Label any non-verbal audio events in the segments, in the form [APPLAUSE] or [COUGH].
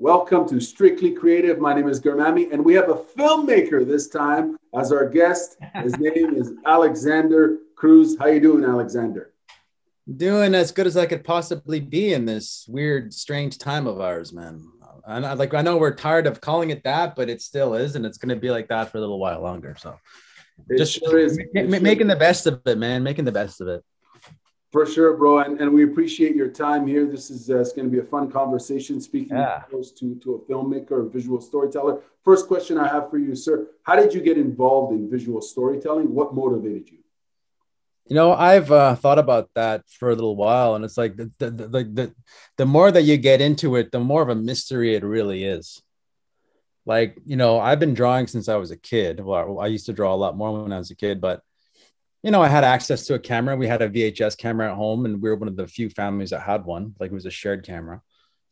Welcome to Strictly Creative. My name is Garmamie, and we have a filmmaker this time as our guest. His [LAUGHS] name is Alexander Cruz. How you doing, Alexander? Doing as good as I could possibly be in this weird, strange time of ours, man. And I, like I know we're tired of calling it that, but it still is, and it's going to be like that for a little while longer. So, it just sure is. making the best of it, man. Making the best of it. For sure, bro, and, and we appreciate your time here. This is uh, it's going to be a fun conversation. Speaking yeah. to to a filmmaker, a visual storyteller. First question I have for you, sir: How did you get involved in visual storytelling? What motivated you? You know, I've uh, thought about that for a little while, and it's like the the, the the the more that you get into it, the more of a mystery it really is. Like you know, I've been drawing since I was a kid. Well, I used to draw a lot more when I was a kid, but you know, I had access to a camera. We had a VHS camera at home, and we were one of the few families that had one. Like it was a shared camera,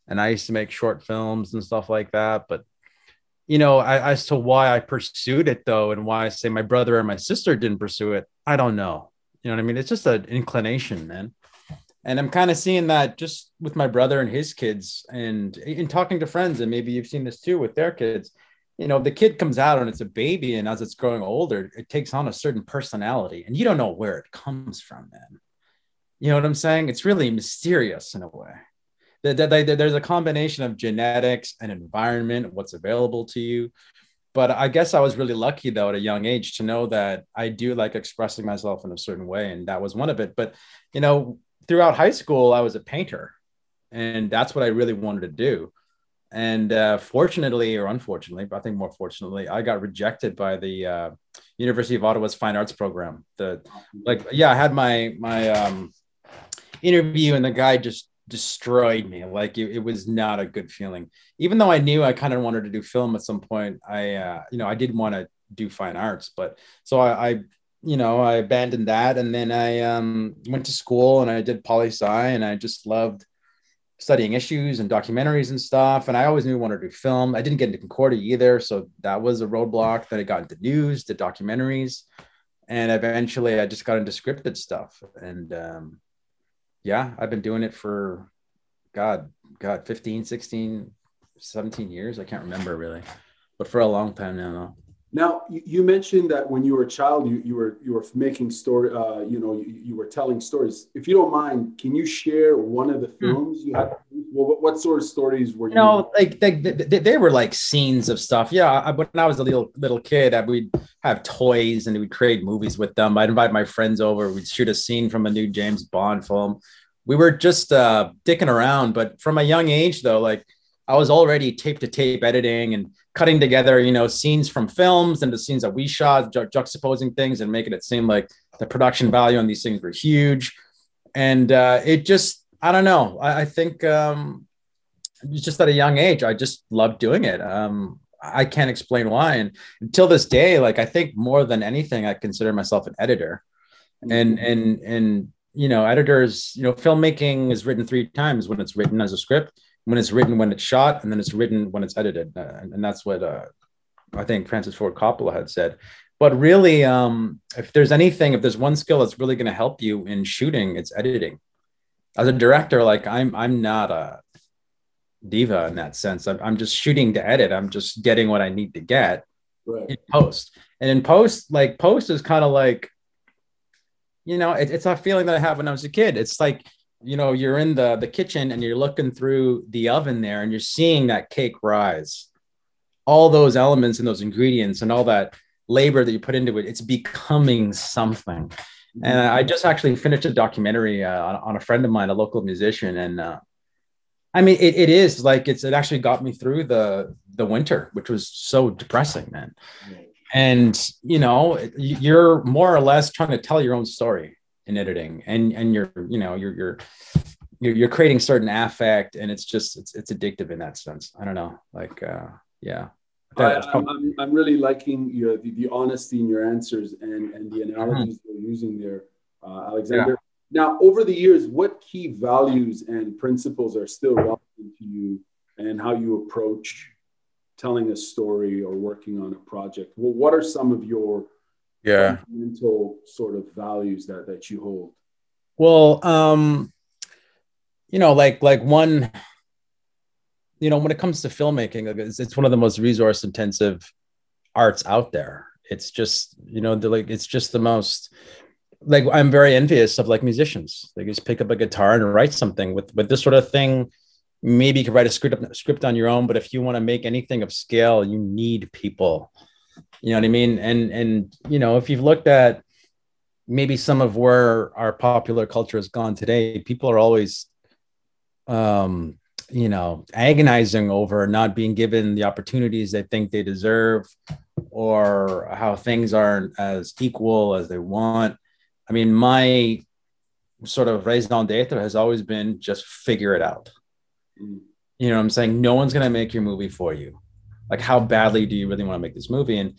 and I used to make short films and stuff like that. But you know, I, as to why I pursued it though, and why I say my brother and my sister didn't pursue it, I don't know. You know what I mean? It's just an inclination, man. And I'm kind of seeing that just with my brother and his kids, and in talking to friends, and maybe you've seen this too with their kids you know the kid comes out and it's a baby and as it's growing older it takes on a certain personality and you don't know where it comes from Then, you know what i'm saying? It's really mysterious in a way. There's a combination of genetics and environment what's available to you. But i guess i was really lucky though at a young age to know that i do like expressing myself in a certain way and that was one of it. But you know throughout high school i was a painter and that's what i really wanted to do and uh, fortunately or unfortunately but i think more fortunately i got rejected by the uh, university of ottawa's fine arts program. The like yeah i had my my um, interview and the guy just destroyed me. Like it, it, was not a good feeling. Even though i knew i kind of wanted to do film at some point i uh, you know i did want to do fine arts but so I, I you know i abandoned that. And then i um, went to school and i did poli sci and i just loved studying issues and documentaries and stuff. And I always knew I wanted to do film. I didn't get into Concordia either. So that was a roadblock. Then I got into news, the documentaries. And eventually I just got into scripted stuff. And um, yeah, I've been doing it for God, God, 15, 16, 17 years. I can't remember really, but for a long time now. Now, you mentioned that when you were a child, you, you were you were making story. Uh, you know, you, you, were telling stories. If you don't mind, can you share one of the hmm. films you had? Well, what, what sort of stories were you? No, like they, they, they, were like scenes of stuff. Yeah, I, when I was a little little kid, I, we'd have toys and we'd create movies with them. I'd invite my friends over. We'd shoot a scene from a new James Bond film. We were just uh, dicking around, but from a young age, though, like I was already tape to tape editing and cutting together, you know, scenes from films and the scenes that we shot, ju- juxtaposing things and making it seem like the production value on these things were huge. And uh, it just, I don't know. I, I think um, just at a young age, I just loved doing it. Um, I can't explain why. And until this day, like I think more than anything, I consider myself an editor. And and and you know, editors, you know, filmmaking is written three times when it's written as a script when it's written when it's shot and then it's written when it's edited. Uh, and, and, that's what uh, i think francis ford coppola had said. But really um, if there's anything if there's one skill that's really going to help you in shooting it's editing. As a director like i'm i'm not a diva in that sense. I'm, I'm just shooting to edit. I'm just getting what i need to get right. in post. And in post like post is kind of like you know it, it's a feeling that i have when i was a kid. It's like you know you're in the the kitchen and you're looking through the oven there and you're seeing that cake rise. All those elements and those ingredients and all that labor that you put into it it's becoming something. And i just actually finished a documentary uh, on, on, a friend of mine a local musician and uh, i mean it, it is like it's it actually got me through the the winter which was so depressing man. And you know you're more or less trying to tell your own story in editing. And and you're you know you're you're you're, creating certain affect and it's just it's it's addictive in that sense. I don't know. Like uh yeah. I, I'm, I'm really liking your the, the, honesty in your answers and and the analogies mm-hmm. you're using there uh, alexander. Yeah. now over the years what key values and principles are still relevant to you and how you approach telling a story or working on a project? Well what are some of your yeah mental sort of values that that you hold well um you know like like one you know, when it comes to filmmaking, it's, it's one of the most resource intensive arts out there. It's just, you know, the, like it's just the most like I'm very envious of like musicians. They just pick up a guitar and write something with with this sort of thing. Maybe you could write a script script on your own, but if you want to make anything of scale, you need people. You know what I mean? And and you know, if you've looked at maybe some of where our popular culture has gone today, people are always um you know agonizing over not being given the opportunities they think they deserve or how things aren't as equal as they want i mean my sort of raison d'etre has always been just figure it out mm. you know what i'm saying no one's going to make your movie for you like how badly do you really want to make this movie? And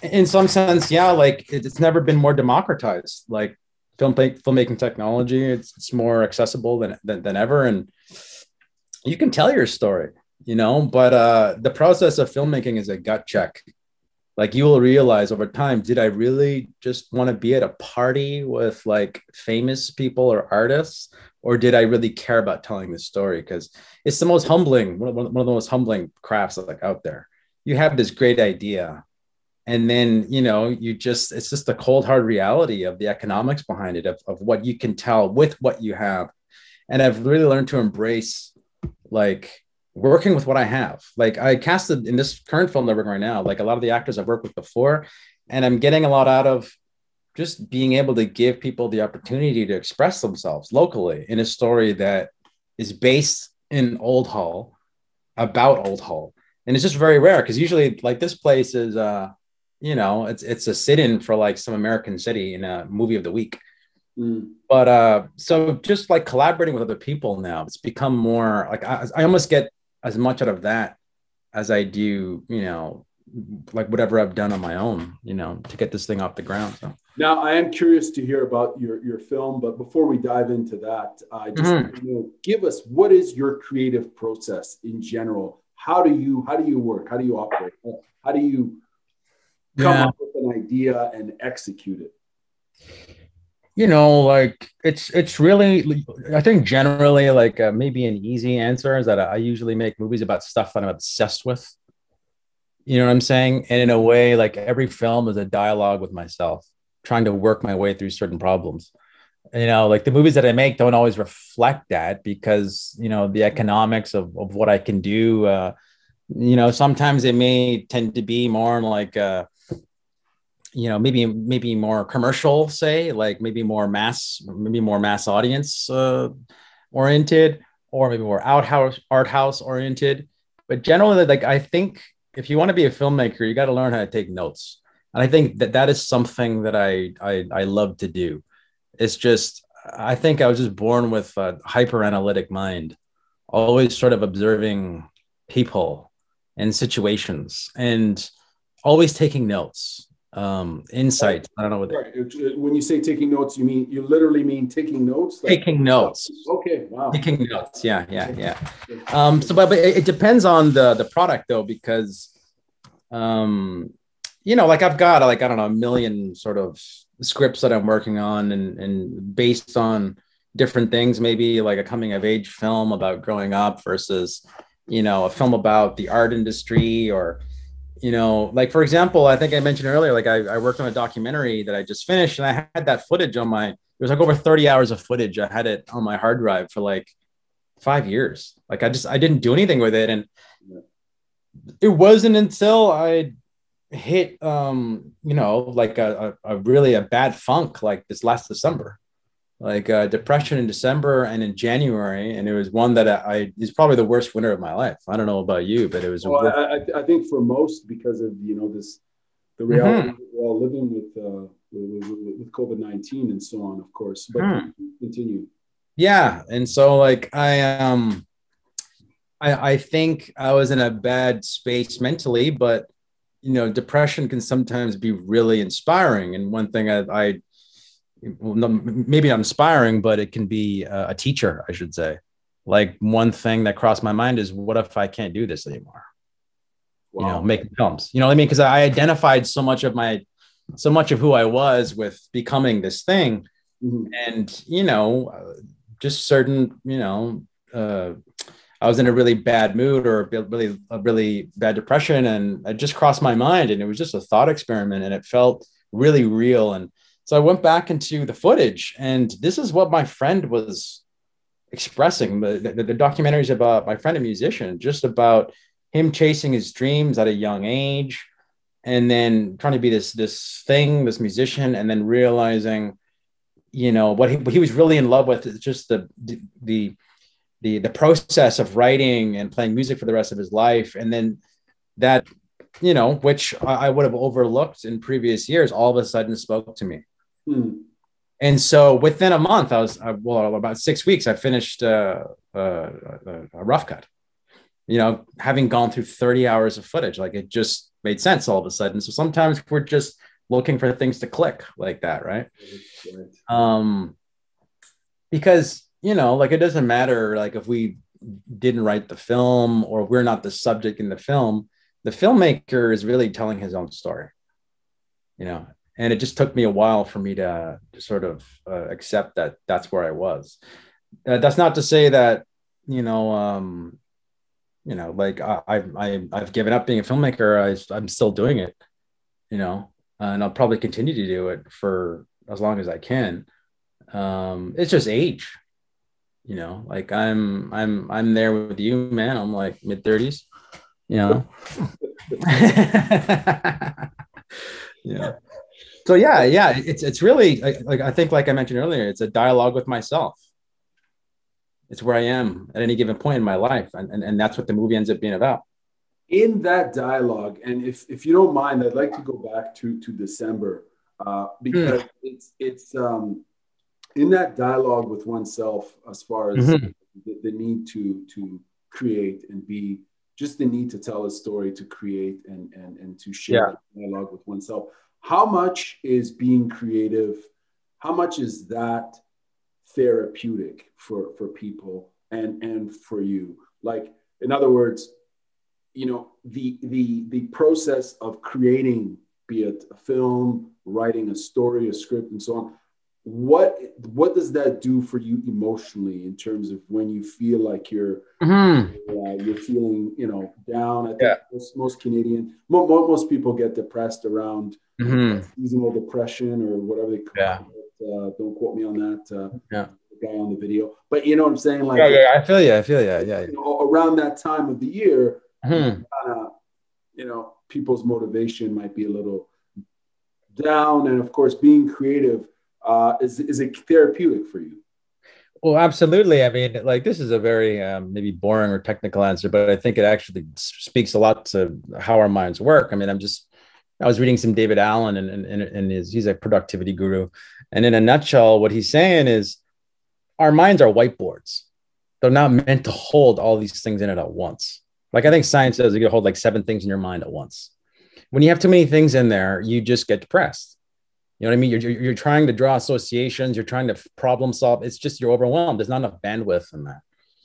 in some sense yeah like it's never been more democratized. Like film filmmaking technology it's, it's more accessible than, than than ever. And you can tell your story, you know, but uh, the process of filmmaking is a gut check. Like you will realize over time, did I really just want to be at a party with like famous people or artists, or did I really care about telling this story? Because it's the most humbling, one of, the most humbling crafts like out there. You have this great idea, and then you know you just it's just the cold hard reality of the economics behind it of, of what you can tell with what you have and i've really learned to embrace like working with what I have. Like I casted in this current film that we're right now, like a lot of the actors I've worked with before, and I'm getting a lot out of just being able to give people the opportunity to express themselves locally in a story that is based in Old Hull about Old Hull. And it's just very rare because usually like this place is uh you know it's it's a sit-in for like some American city in a movie of the week. Mm. But uh, so just like collaborating with other people now, it's become more like I, I almost get as much out of that as I do, you know, like whatever I've done on my own, you know, to get this thing off the ground. So now I am curious to hear about your your film, but before we dive into that, I uh, just mm-hmm. you know, give us what is your creative process in general? How do you how do you work? How do you operate? How do you come yeah. up with an idea and execute it? you know like it's it's really i think generally like uh, maybe an easy answer is that i usually make movies about stuff that i'm obsessed with you know what i'm saying and in a way like every film is a dialogue with myself trying to work my way through certain problems. You know like the movies that i make don't always reflect that because you know the economics of, of what i can do uh you know sometimes it may tend to be more like uh you know maybe maybe more commercial say like maybe more mass maybe more mass audience uh, oriented or maybe more outhouse art house oriented. But generally like i think if you want to be a filmmaker you got to learn how to take notes and i think that that is something that i i, I love to do. It's just i think i was just born with a hyper analytic mind always sort of observing people and situations and always taking notes um insights. I don't know what right. when you say taking notes you mean you literally mean taking notes? Like, taking notes. Okay wow. Taking notes. Yeah yeah yeah. Um so but, but it depends on the the product though because um you know like i've got like i don't know a million sort of scripts that i'm working on and and based on different things maybe like a coming of age film about growing up versus you know a film about the art industry or you know, like for example, I think I mentioned earlier, like I, I worked on a documentary that I just finished and I had that footage on my, it was like over 30 hours of footage. I had it on my hard drive for like five years. Like I just, I didn't do anything with it. And it wasn't until I hit, um, you know, like a, a, a really a bad funk like this last December like uh, depression in December and in January, and it was one that I, I is probably the worst winter of my life. I don't know about you, but it was. Well, I, I, think for most because of you know this, the reality mm-hmm. we're all living with uh, with, with, with COVID nineteen and so on, of course. But mm-hmm. continue. Yeah, and so like I um, I I think I was in a bad space mentally, but you know, depression can sometimes be really inspiring. And one thing I, I maybe not inspiring, but it can be a teacher, I should say. Like one thing that crossed my mind is, what if I can't do this anymore? Wow. You know, making films. You know what I mean? Because I identified so much of my, so much of who I was with becoming this thing, mm-hmm. and you know, just certain, you know, uh, I was in a really bad mood or a really a really bad depression, and it just crossed my mind, and it was just a thought experiment, and it felt really real. And so I went back into the footage, and this is what my friend was expressing. The, the, the documentary is about my friend, a musician, just about him chasing his dreams at a young age, and then trying to be this this thing, this musician, and then realizing, you know, what he, what he was really in love with is just the the the the process of writing and playing music for the rest of his life, and then that you know, which I would have overlooked in previous years, all of a sudden spoke to me. Hmm. And so within a month, I was, well, about six weeks, I finished uh, uh, a rough cut. You know, having gone through 30 hours of footage, like it just made sense all of a sudden. So sometimes we're just looking for things to click like that, right? Um, because, you know, like it doesn't matter, like if we didn't write the film or we're not the subject in the film, the filmmaker is really telling his own story you know? And it just took me a while for me to, to sort of uh, accept that that's where i was. Uh, that's not to say that you know um you know like I, I i've given up being a filmmaker. I, i'm still doing it you know? And i'll probably continue to do it for as long as i can. Um it's just age you know like i'm i'm i'm there with you man. I'm like mid 30s you know? [LAUGHS] Yeah. So yeah yeah it's it's really like i think like i mentioned earlier it's a dialogue with myself. It's where i am at any given point in my life and, and, and that's what the movie ends up being about. In that dialogue and if, if you don't mind i'd like to go back to to december uh, because mm. it's it's um, in that dialogue with oneself as far as mm-hmm. the, the need to to create and be just the need to tell a story, to create and and and to share yeah. dialogue with oneself. How much is being creative? How much is that therapeutic for for people and and for you? Like, in other words, you know, the the the process of creating, be it a film, writing a story, a script, and so on what what does that do for you emotionally in terms of when you feel like you're mm-hmm. uh, you're feeling you know down? I think yeah. most, most Canadian most, most people get depressed around mm-hmm. seasonal depression or whatever they call yeah. it. Uh, don't quote me on that. Uh, yeah. Guy on the video, but you know what I'm saying? Like, yeah, yeah, I feel you. I feel you. Yeah, you know, around that time of the year, mm-hmm. kinda, you know, people's motivation might be a little down, and of course, being creative uh, is is it therapeutic for you? Well, absolutely. I mean, like this is a very um, maybe boring or technical answer, but I think it actually speaks a lot to how our minds work. I mean, I'm just I was reading some David Allen, and and, and his, he's a productivity guru, and in a nutshell, what he's saying is our minds are whiteboards. They're not meant to hold all these things in it at once. Like I think science says you can hold like seven things in your mind at once. When you have too many things in there, you just get depressed you know what I mean? You're, you're, you're trying to draw associations, you're trying to problem solve. It's just you're overwhelmed. There's not enough bandwidth in that.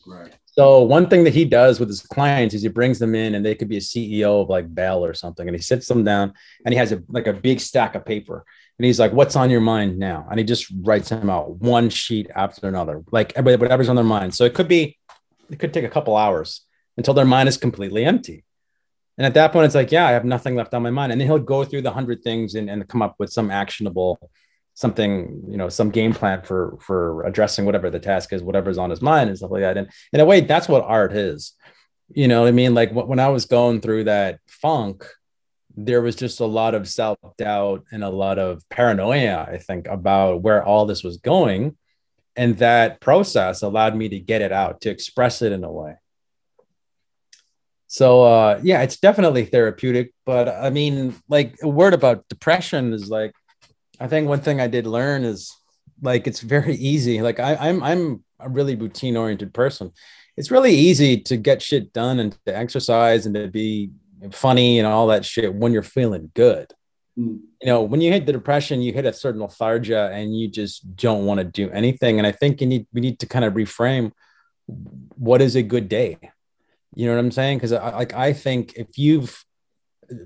Right. So one thing that he does with his clients is he brings them in and they could be a CEO of like Bell or something. And he sits them down and he has a, like a big stack of paper. And he's like, what's on your mind now? And he just writes them out one sheet after another, like everybody, whatever's on their mind. So it could be, it could take a couple hours until their mind is completely empty. And at that point, it's like, yeah, I have nothing left on my mind. And then he'll go through the hundred things and, and come up with some actionable, something, you know, some game plan for for addressing whatever the task is, whatever's on his mind and stuff like that. And in a way, that's what art is. You know what I mean? Like when I was going through that funk, there was just a lot of self doubt and a lot of paranoia, I think, about where all this was going. And that process allowed me to get it out, to express it in a way. So uh, yeah, it's definitely therapeutic. But I mean, like a word about depression is like, I think one thing I did learn is like it's very [LAUGHS] easy. Like I, I'm I'm a really routine oriented person. It's really easy to get shit done and to exercise and to be funny and all that shit when you're feeling good. Mm. You know, when you hit the depression, you hit a certain lethargia and you just don't want to do anything. And I think you need we need to kind of reframe what is a good day you know what I'm saying? Because like I think if you've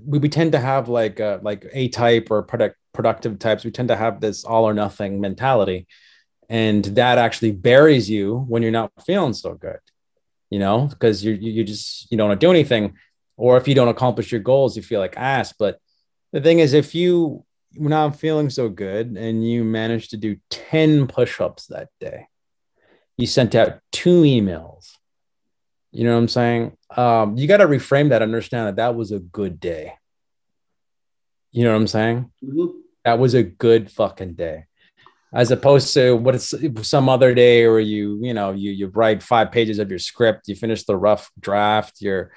we, we tend to have like uh, like a type or product productive types, we tend to have this all or nothing mentality, and that actually buries you when you're not feeling so good. you know, because you you just you don't do anything, or if you don't accomplish your goals, you feel like ass. But the thing is, if you were not feeling so good and you managed to do 10 push-ups that day, you sent out two emails. You know what I'm saying? Um, you got to reframe that, understand that that was a good day. You know what I'm saying? Mm-hmm. That was a good fucking day as opposed to what it's some other day where you you know you you write five pages of your script you finish the rough draft you're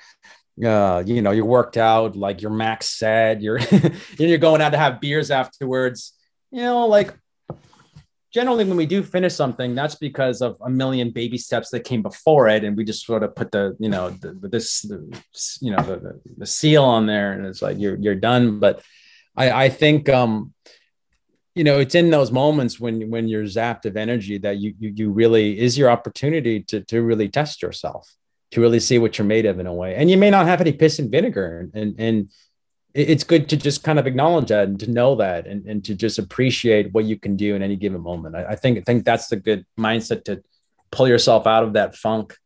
uh you know you're worked out like your max said, you're [LAUGHS] you're going out to have beers afterwards you know like generally when we do finish something that's because of a million baby steps that came before it and we just sort of put the you know the, this the, you know the, the, seal on there and it's like you're you're done. But i i think um you know it's in those moments when when you're zapped of energy that you you, you really is your opportunity to to really test yourself to really see what you're made of in a way. And you may not have any piss and vinegar and and it's good to just kind of acknowledge that and to know that and, and to just appreciate what you can do in any given moment I, I think i think that's the good mindset to pull yourself out of that funk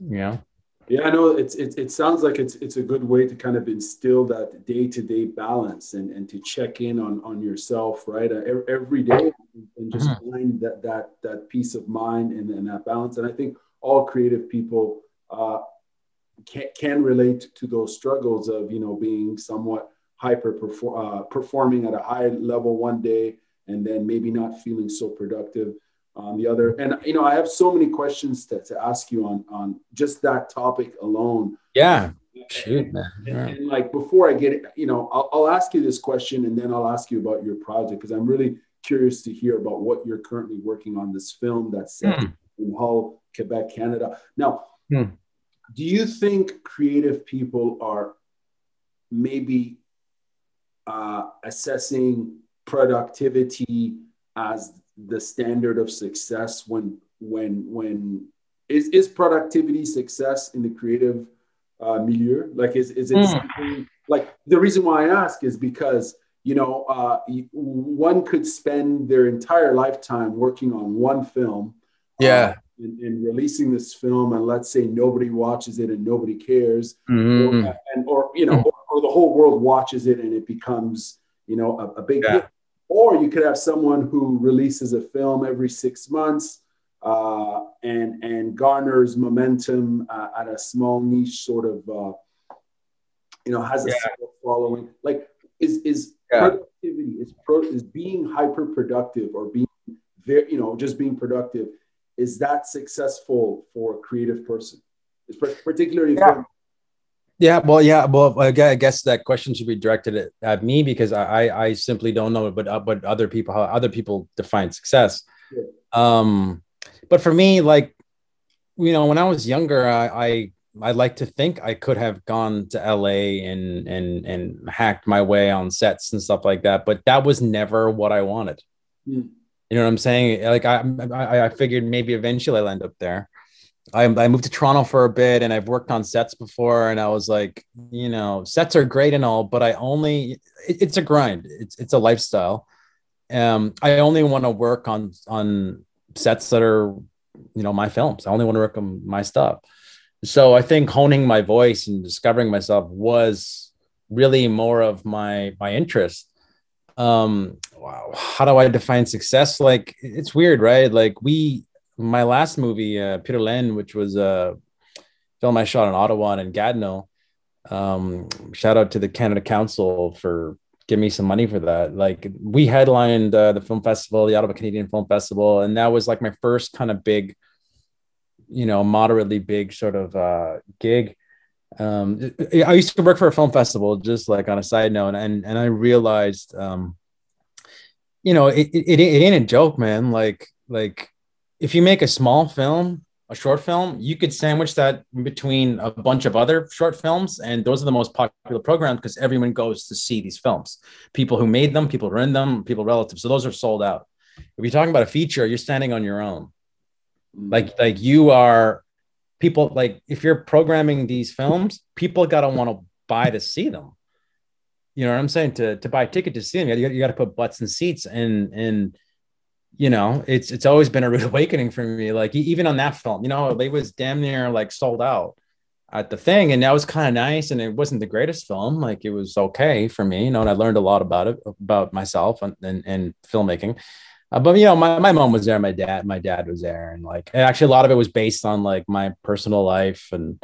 you know yeah, I know it's it, it sounds like it's it's a good way to kind of instill that day to day balance and, and to check in on on yourself right uh, every day and just mm-hmm. find that that that peace of mind and, and that balance. And I think all creative people uh, can can relate to those struggles of you know being somewhat hyper perform, uh, performing at a high level one day and then maybe not feeling so productive on the other. And you know i have so many questions to, to ask you on on just that topic alone. Yeah. Shoot man. and, and, and like before i get you know I'll, I'll, ask you this question and then i'll ask you about your project because i'm really curious to hear about what you're currently working on this film that's set mm. in hull quebec canada. Now mm. Do you think creative people are maybe uh, assessing productivity as the standard of success when when when is is productivity success in the creative uh, milieu? Like, is is it mm. something like the reason why I ask is because you know uh, one could spend their entire lifetime working on one film, uh, yeah, and, and, releasing this film, and let's say nobody watches it and nobody cares, mm. or, and or you know, or, or, the whole world watches it and it becomes you know a, a big yeah. hit or you could have someone who releases a film every six months uh, and and garners momentum uh, at a small niche sort of uh, you know has a yeah. following. Like is is yeah. productivity is pro is being hyper productive or being very you know just being productive is that successful for a creative person? It's particularly yeah. Yeah, well, yeah, well, I guess that question should be directed at, at me because I, I simply don't know, but uh, but other people, how other people define success. Yeah. Um, but for me, like, you know, when I was younger, I, I I like to think I could have gone to LA and and and hacked my way on sets and stuff like that, but that was never what I wanted. Mm. You know what I'm saying? Like I, I I figured maybe eventually I'll end up there. I, I moved to Toronto for a bit and I've worked on sets before and I was like, you know, sets are great and all, but I only it, it's a grind. It's it's a lifestyle. Um, I only want to work on on sets that are, you know, my films. I only want to work on my stuff. So I think honing my voice and discovering myself was really more of my my interest. Um, wow, how do I define success? Like it's weird, right? Like we my last movie, uh, Pur Laine, which was a film I shot in Ottawa and in Gatineau. Um, shout out to the Canada Council for giving me some money for that. Like we headlined uh, the film festival, the Ottawa Canadian Film Festival, and that was like my first kind of big, you know, moderately big sort of uh, gig. Um, I used to work for a film festival, just like on a side note, and and I realized, um, you know, it, it, it ain't a joke, man. Like like if you make a small film, a short film, you could sandwich that between a bunch of other short films, and those are the most popular programs because everyone goes to see these films. People who made them, people who are in them, people relatives. So those are sold out. If you're talking about a feature, you're standing on your own. Like like you are people like if you're programming these films, people gotta want to buy to see them. You know what I'm saying? To to buy a ticket to see them, you got, you got to put butts in seats and and you know, it's it's always been a rude [LAUGHS] awakening for me. Like even on that film, you know, they was damn near like sold out at the thing, and that was kind of nice. And it wasn't the greatest film, like it was okay for me, you know, and I learned a lot about it, about myself and and, and filmmaking. Uh, but you know, my, my mom was there, my dad, my dad was there, and like and actually a lot of it was based on like my personal life and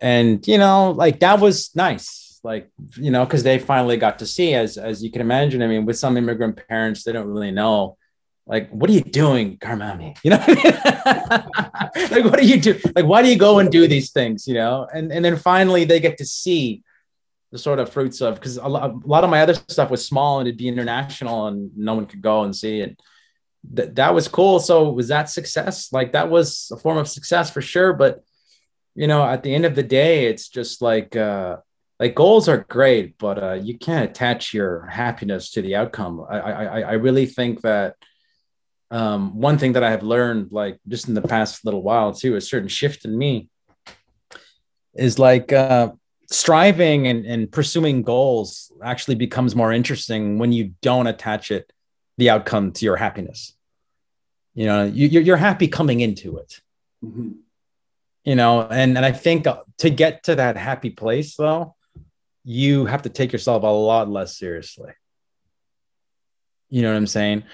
and you know, like that was nice, like you know, because they finally got to see as as you can imagine. I mean, with some immigrant parents, they don't really know like what are you doing Carmami [LAUGHS] you know [LAUGHS] like what do you do? Like why do you go and do these things? You know? And and then finally they get to see the sort of fruits of because a, lot, a lot of my other stuff was small and it'd be international and no one could go and see it. That that was cool. So was that success? Like that was a form of success for sure but you know at the end of the day it's just like uh like goals are great but uh you can't attach your happiness to the outcome i i i really think that um, one thing that I have learned, like just in the past little while too, a certain shift in me is like uh, striving and, and pursuing goals actually becomes more interesting when you don't attach it, the outcome to your happiness. You know, you, you're happy coming into it. Mm-hmm. You know, and, and I think uh, to get to that happy place, though, you have to take yourself a lot less seriously. You know what I'm saying?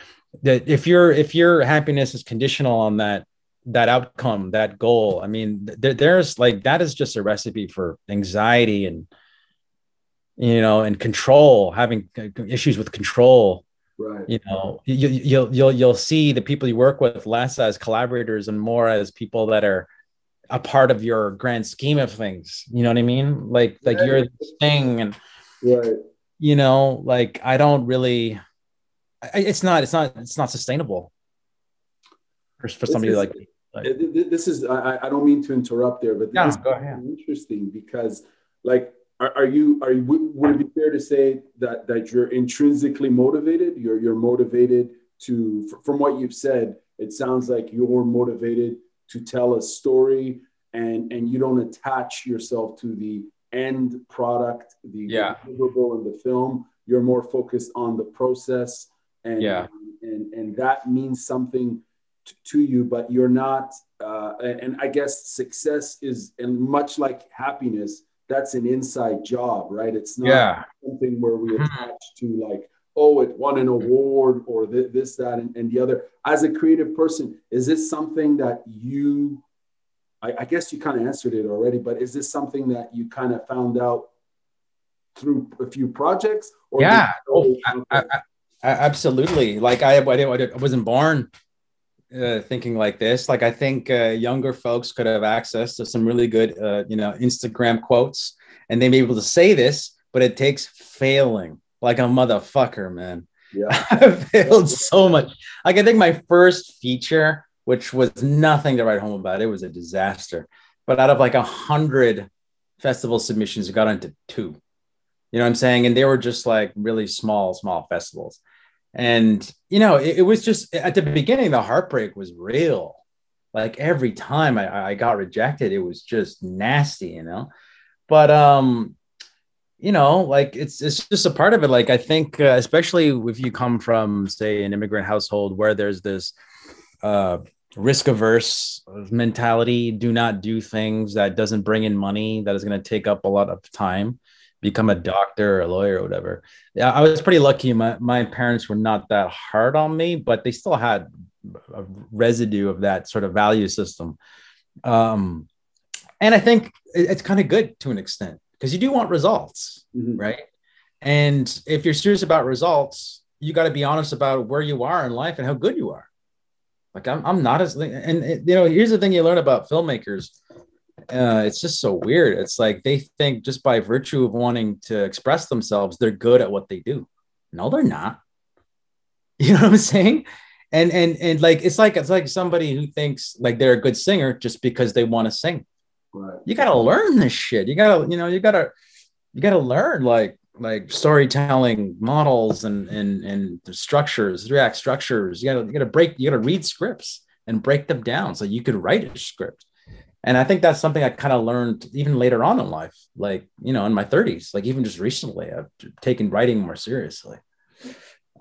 that if your if your happiness is conditional on that that outcome that goal i mean th- there's like that is just a recipe for anxiety and you know and control having uh, issues with control right you know you, you'll you'll you'll see the people you work with less as collaborators and more as people that are a part of your grand scheme of things you know what i mean like like yeah. you're the thing and right you know like i don't really it's not it's not it's not sustainable for, for somebody is, like, like this is I, I don't mean to interrupt there but this go ahead. interesting because like are, are you are you would it be fair to say that that you're intrinsically motivated you're you're motivated to from what you've said it sounds like you're motivated to tell a story and and you don't attach yourself to the end product the yeah. deliverable in the film you're more focused on the process and yeah and and that means something t- to you but you're not uh, and i guess success is and much like happiness that's an inside job right it's not yeah. something where we mm-hmm. attach to like oh it won an award or th- this that and, and, the other. As a creative person is this something that you I, I guess you kind of answered it already but is this something that you kind of found out through a few projects or yeah. oh, I, absolutely. Like I, I, wasn't born uh, thinking like this. Like i think uh, younger folks could have access to some really good uh, you know instagram quotes and they may be able to say this but it takes failing like a motherfucker man. Yeah. [LAUGHS] I failed so much. Like i think my first feature which was nothing to write home about it was a disaster. But out of like a hundred festival submissions it got into two. You know what i'm saying? And they were just like really small small festivals. And, you know, it, it, was just at the beginning, the heartbreak was real. Like every time I, I got rejected, it was just nasty, you know. But, um, you know, like it's it's just a part of it. Like I think, uh, especially if you come from, say, an immigrant household where there's this uh, risk averse mentality, do not do things that doesn't bring in money, that is going to take up a lot of time become a doctor or a lawyer or whatever. Yeah, I was pretty lucky. My my parents were not that hard on me, but they still had a residue of that sort of value system. Um, and I think it's kind of good to an extent because you do want results, mm-hmm. right? And if you're serious about results, you got to be honest about where you are in life and how good you are. Like I'm, I'm not as, and, and you know, here's the thing you learn about filmmakers uh, it's just so weird. It's like they think just by virtue of wanting to express themselves, they're good at what they do. No, they're not. [LAUGHS] You know what I'm saying? And and and like it's like it's like somebody who thinks like they're a good singer just because they want to sing. Right. You gotta learn this shit. You gotta, you know, you gotta you gotta learn like like storytelling models and and and the structures, three act structures. You gotta you gotta break, you gotta read scripts and break them down so you could write a script and i think that's something i kind of learned even later on in life like you know in my 30s like even just recently i've taken writing more seriously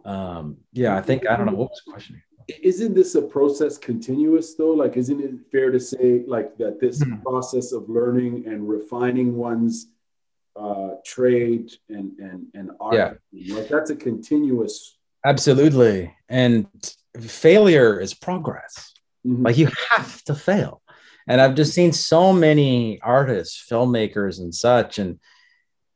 um yeah i think i don't know what was the question isn't this a process continuous though? Like, isn't it fair to say like that this mm-hmm. process of learning and refining one's uh, trade and and and art, yeah. like that's a continuous. Absolutely, and failure is progress. Mm-hmm. Like you have to fail, and I've just seen so many artists, filmmakers, and such, and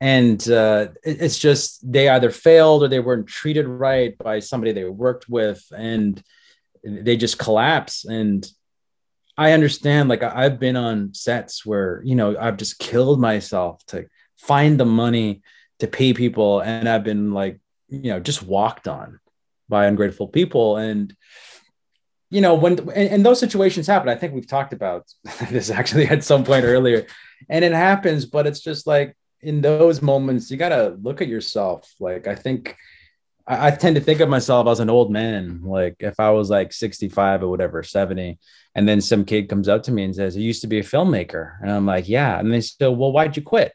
and uh, it's just they either failed or they weren't treated right by somebody they worked with and they just collapse. And i understand like i've been on sets where you know i've just killed myself to find the money to pay people. And i've been like you know just walked on by ungrateful people. And you know when and, and those situations happen. I think we've talked about [LAUGHS] this actually at some point earlier. And it happens but it's just like in those moments, you gotta look at yourself. Like I think I, I, tend to think of myself as an old man. Like if I was like 65 or whatever, 70, and then some kid comes up to me and says, "I used to be a filmmaker," and I'm like, "Yeah," and they say, "Well, why'd you quit?"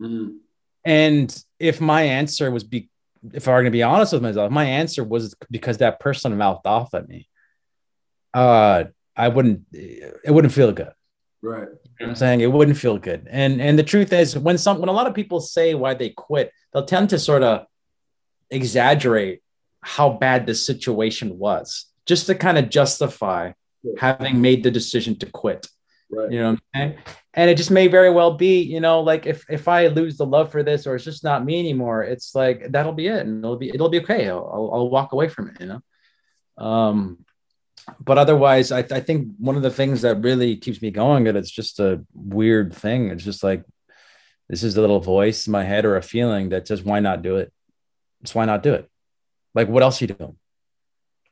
Mm-hmm. And if my answer was be, if I were gonna be honest with myself, my answer was because that person mouthed off at me. Uh, I wouldn't. It wouldn't feel good. Right. You know I'm saying it wouldn't feel good. And and the truth is when some when a lot of people say why they quit, they'll tend to sort of exaggerate how bad the situation was just to kind of justify having made the decision to quit. Right. You know what I'm saying? And it just may very well be, you know, like if if I lose the love for this or it's just not me anymore, it's like that'll be it, and it'll be it'll be okay. I'll I'll, I'll walk away from it, you know. Um, but otherwise, I, I think one of the things that really keeps me going, and it's just a weird thing. It's just like this is a little voice in my head or a feeling that says, "Why not do it? Just why not do it? Like, what else are you doing?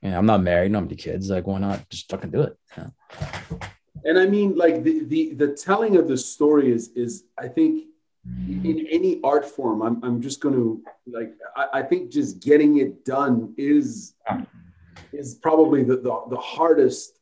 You know, I'm not married, no I'm many kids. Like, why not just fucking do it?" You know? And I mean, like the the the telling of the story is is I think in any art form, I'm I'm just going to like I, I think just getting it done is is probably the, the, the, hardest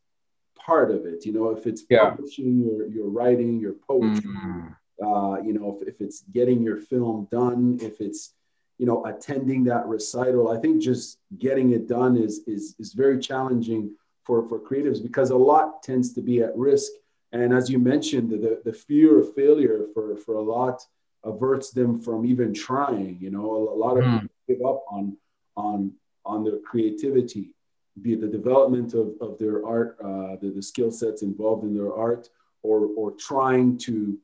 part of it. You know, if it's yeah. publishing your, your writing, your poetry, mm-hmm. uh, you know, if, if it's getting your film done, if it's, you know, attending that recital, I think just getting it done is, is, is very challenging for, for creatives because a lot tends to be at risk. And as you mentioned, the, the fear of failure for, for a lot averts them from even trying, you know, a, lot of mm. people give up on, on, on their creativity be it the development of, of their art, uh, the, the skill sets involved in their art, or, or trying to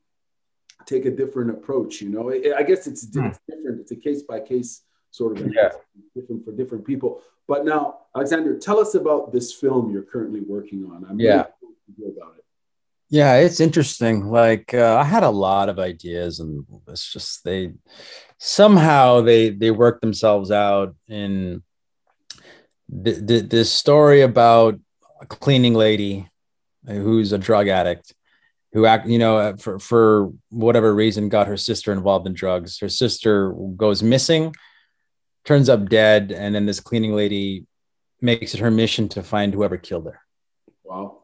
take a different approach. You know, I guess it's, it's different. It's a case by case sort of yeah. different for different people. But now, Alexander, tell us about this film you're currently working on. I'm yeah. Really about it. Yeah, it's interesting. Like uh, I had a lot of ideas, and it's just they somehow they they work themselves out in the, the, this story about a cleaning lady who's a drug addict who act you know for for whatever reason got her sister involved in drugs her sister goes missing turns up dead and then this cleaning lady makes it her mission to find whoever killed her wow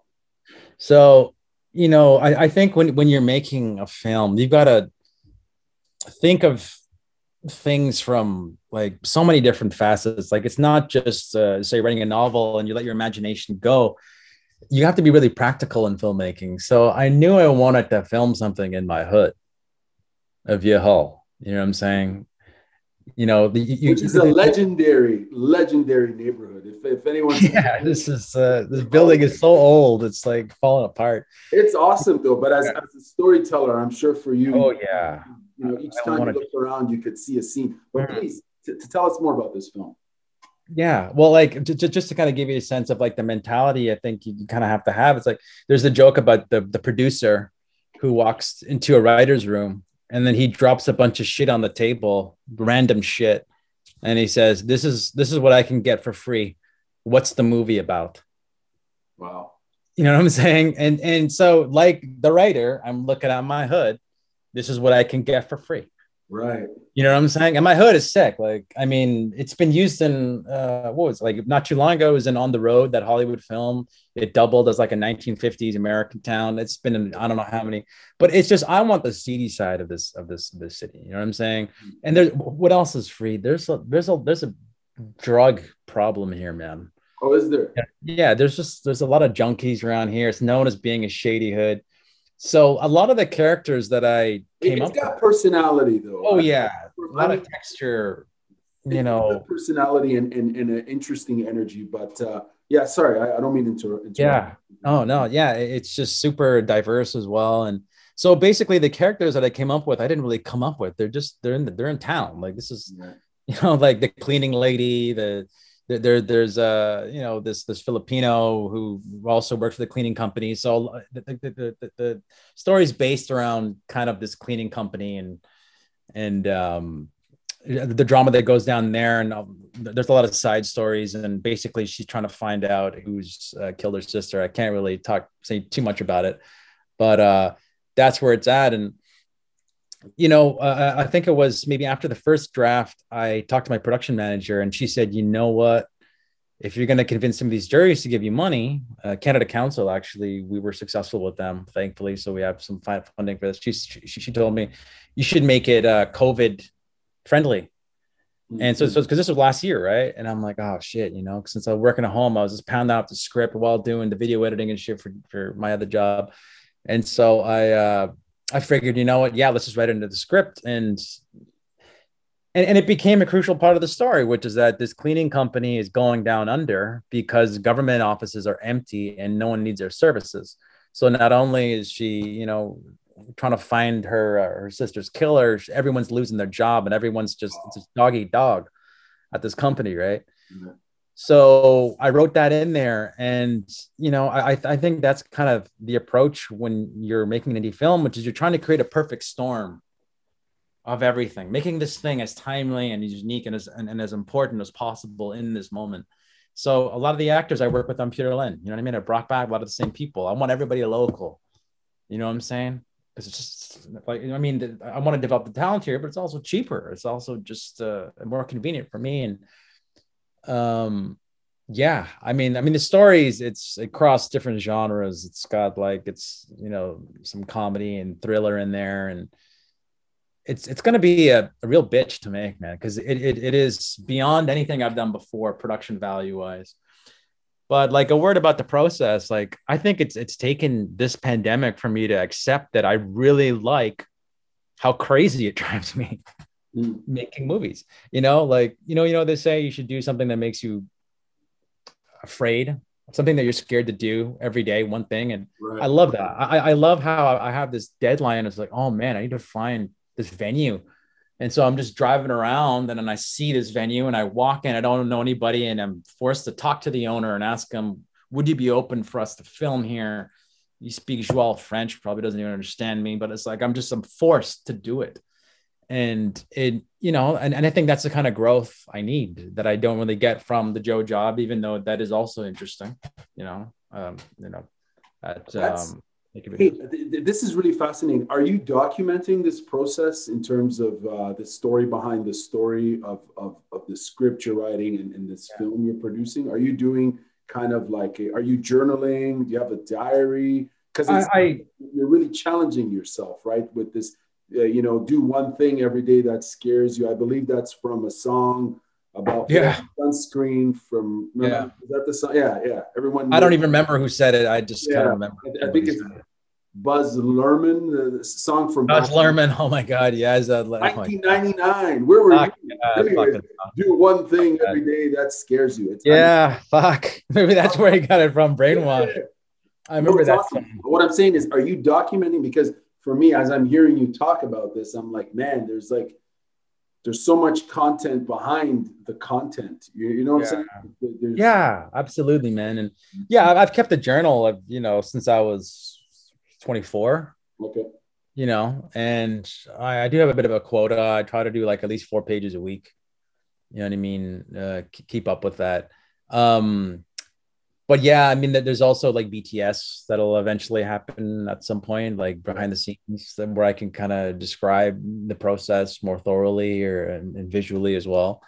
so you know i, I think when when you're making a film you've got to think of things from like so many different facets. Like it's not just uh, say writing a novel and you let your imagination go. You have to be really practical in filmmaking. So I knew I wanted to film something in my hood of Hull. You know what I'm saying? You know, the, you, which is a legendary, legendary neighborhood. If, if anyone, [LAUGHS] yeah, this is uh, this building is so old, it's like falling apart. It's awesome though, but as, yeah. as a storyteller, I'm sure for you, oh yeah, you know, each time you look around, you could see a scene. But mm-hmm. please, to, to tell us more about this film. Yeah, well, like to, to, just to kind of give you a sense of like the mentality, I think you kind of have to have. It's like there's a joke about the the producer who walks into a writer's room and then he drops a bunch of shit on the table, random shit, and he says, "This is this is what I can get for free. What's the movie about?" Wow. You know what I'm saying? And and so like the writer, I'm looking at my hood this is what I can get for free. Right. You know what I'm saying? And my hood is sick. Like, I mean, it's been used in uh what was it? like not too long ago, it was in On the Road, that Hollywood film. It doubled as like a 1950s American town. It's been in I don't know how many, but it's just I want the seedy side of this of this this city. You know what I'm saying? And there's what else is free? There's a there's a there's a drug problem here, man. Oh, is there? Yeah, yeah, there's just there's a lot of junkies around here. It's known as being a shady hood. So a lot of the characters that I came it's up got with, personality though. oh yeah, a lot of texture. You know, personality and, and, and an interesting energy. But uh, yeah, sorry, I, I don't mean to interrupt. Yeah. Oh no, yeah, it's just super diverse as well. And so basically, the characters that I came up with, I didn't really come up with. They're just they're in the, they're in town. Like this is Yeah. [LAUGHS] you know like the cleaning lady the there, there there's uh you know this this filipino who also works for the cleaning company. So uh, the, the, the, the, the story's based around kind of this cleaning company and and um the drama that goes down there and um, there's a lot of side stories and basically she's trying to find out who's uh, killed her sister. I can't really talk say too much about it. But uh that's where it's at. And you know, uh, I think it was maybe after the first draft, I talked to my production manager and she said, you know what? If you're going to convince some of these juries to give you money, uh, Canada Council, actually, we were successful with them, thankfully. So we have some funding for this. She, she, she told me you should make it uh, COVID friendly. And so, so because this was last year, right? And I'm like, oh shit, you know, since I was working at home, I was just pounding out the script while doing the video editing and shit for, for my other job. And so I, uh, I figured, you know what? Yeah, let's just write it into the script. And, and, and it became a crucial part of the story, which is that this cleaning company is going down under because government offices are empty and no one needs their services. So not only is she, you know, trying to find her uh, her sister's killer, everyone's losing their job and everyone's just it's a dog eat dog at this company, right? Yeah. So I wrote that in there, and you know, I I think that's kind of the approach when you're making an indie film, which is you're trying to create a perfect storm of everything, making this thing as timely and as unique and as and, and as important as possible in this moment. So a lot of the actors I work with on Pur Laine, you know what I mean? I brought back a lot of the same people. I want everybody local. You know what I'm saying? Because it's just like I mean, I want to develop the talent here, but it's also cheaper. It's also just uh, more convenient for me and um yeah i mean i mean the stories it's across different genres. It's got like it's you know some comedy and thriller in there and it's it's going to be a, a real bitch to make man because it, it, it is beyond anything i've done before production value wise but like a word about the process like i think it's it's taken this pandemic for me to accept that i really like how crazy it [LAUGHS] drives me Mm. making movies you know like you know you know they say you should do something that makes you afraid something that you're scared to do every day one thing and Right. i love that i i love how i have this deadline it's like oh man i need to find this venue and so i'm just driving around and then i see this venue and i walk in i don't know anybody and i'm forced to talk to the owner and ask him would you be open for us to film here you speak joual French, probably doesn't even understand me, but it's like I'm just I'm forced to do it and it you know and, and i think that's the kind of growth i need that i don't really get from the joe job even though that is also interesting you know um you know at, um Hey, be, th- th- this is really fascinating. Are you documenting this process in terms of uh, the story behind the story of, of, of the script you're writing and, and this film you're producing? Are you doing kind of like, a, are you journaling? Do you have a diary? Because I, I you're really challenging yourself, right? With this, uh, you know, do one thing every day that scares you. I believe that's from a song about Yeah. sunscreen from, remember, is that the song? Yeah, yeah. Everyone, I don't even remember who said it i just kind Yeah, of remember I, I think it's Baz Luhrmann, the, song from Baz Luhrmann. Oh my God. Yeah. Is that, oh my 1999. Where were Fuck, you? Anyway, do one thing every day that scares you. It's yeah. Fuck. [LAUGHS] Maybe that's where he got it from. Brainwash. I remember it's that. awesome. What I'm saying is, are you documenting? Because for me, as I'm hearing you talk about this, I'm like, man, there's like, there's so much content behind the content. You, you know what I'm saying? There's, Yeah, absolutely, man. And yeah, I've- I've kept a journal of, you know, since I was 24. Okay. you know, and I, I do have a bit of a quota. I try to do like at least four pages a week. You know what I mean? Uh, keep up with that. Um, but yeah, I mean, that there's also like BTS that'll eventually happen at some point, like behind the scenes, where I can kind of describe the process more thoroughly or and, visually as well.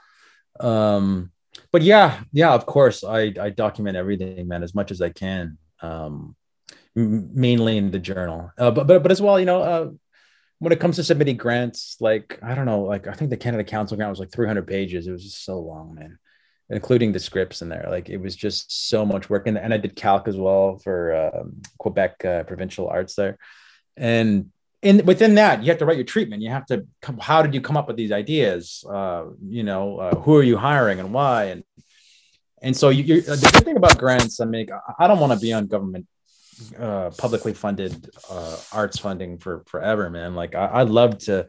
Um, but yeah, yeah, of course, I I document everything, man, as much as I can. Um, mainly in the journal. Uh, but but but as well, you know, uh, when it comes to submitting grants, like I don't know, like I think the Canada Council grant was like 300 pages. It was just so long, man. Including the scripts in there. Like it was just so much work, and, and I did CALQ as well for um, Quebec uh, Provincial Arts there, and in within that you have to write your treatment. You have to come, how did you come up with these ideas? Uh, you know, uh, who are you hiring and why? And and so you, the good thing about grants, I mean, I don't want to be on government uh, publicly funded uh, arts funding for forever, man. Like I, I'd love to,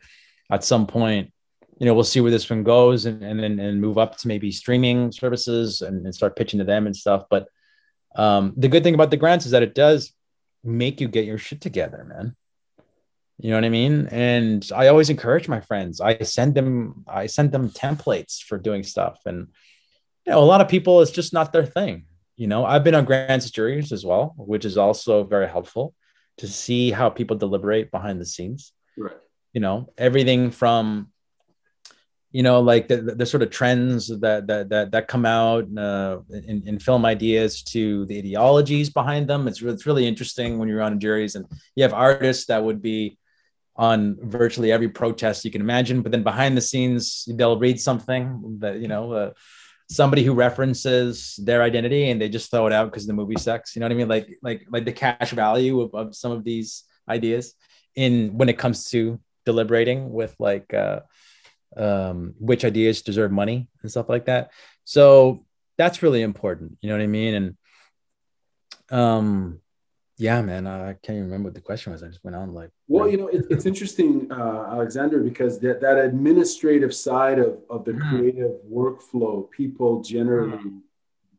at some point, you know, we'll see where this one goes and and then and move up to maybe streaming services and, and start pitching to them and stuff. But um, the good thing about the grants is that it does make you get your shit together, man. You know what I mean? And I always encourage my friends. I send them, I send them templates for doing stuff. And you know, a lot of people, it's just not their thing. You know, I've been on grants juries as well, which is also very helpful to see how people deliberate behind the scenes. Right. You know, everything from you know like the, the, sort of trends that that that, that come out uh, in, in film ideas to the ideologies behind them. It's, it's really interesting when you're on juries and you have artists that would be on virtually every protest you can imagine but then behind the scenes they'll read something that you know uh, somebody who references their identity and they just throw it out because the movie sucks. You know what i mean? Like like like the cash value of, of some of these ideas in when it comes to deliberating with like uh um, which ideas deserve money and stuff like that. So that's really important. You know what I mean? And um, yeah, man, I can't even remember what the question was. I just went on like. Well, you know, it, it's interesting, uh, Alexander, because that, that administrative side of, of the mm. creative workflow, people generally mm.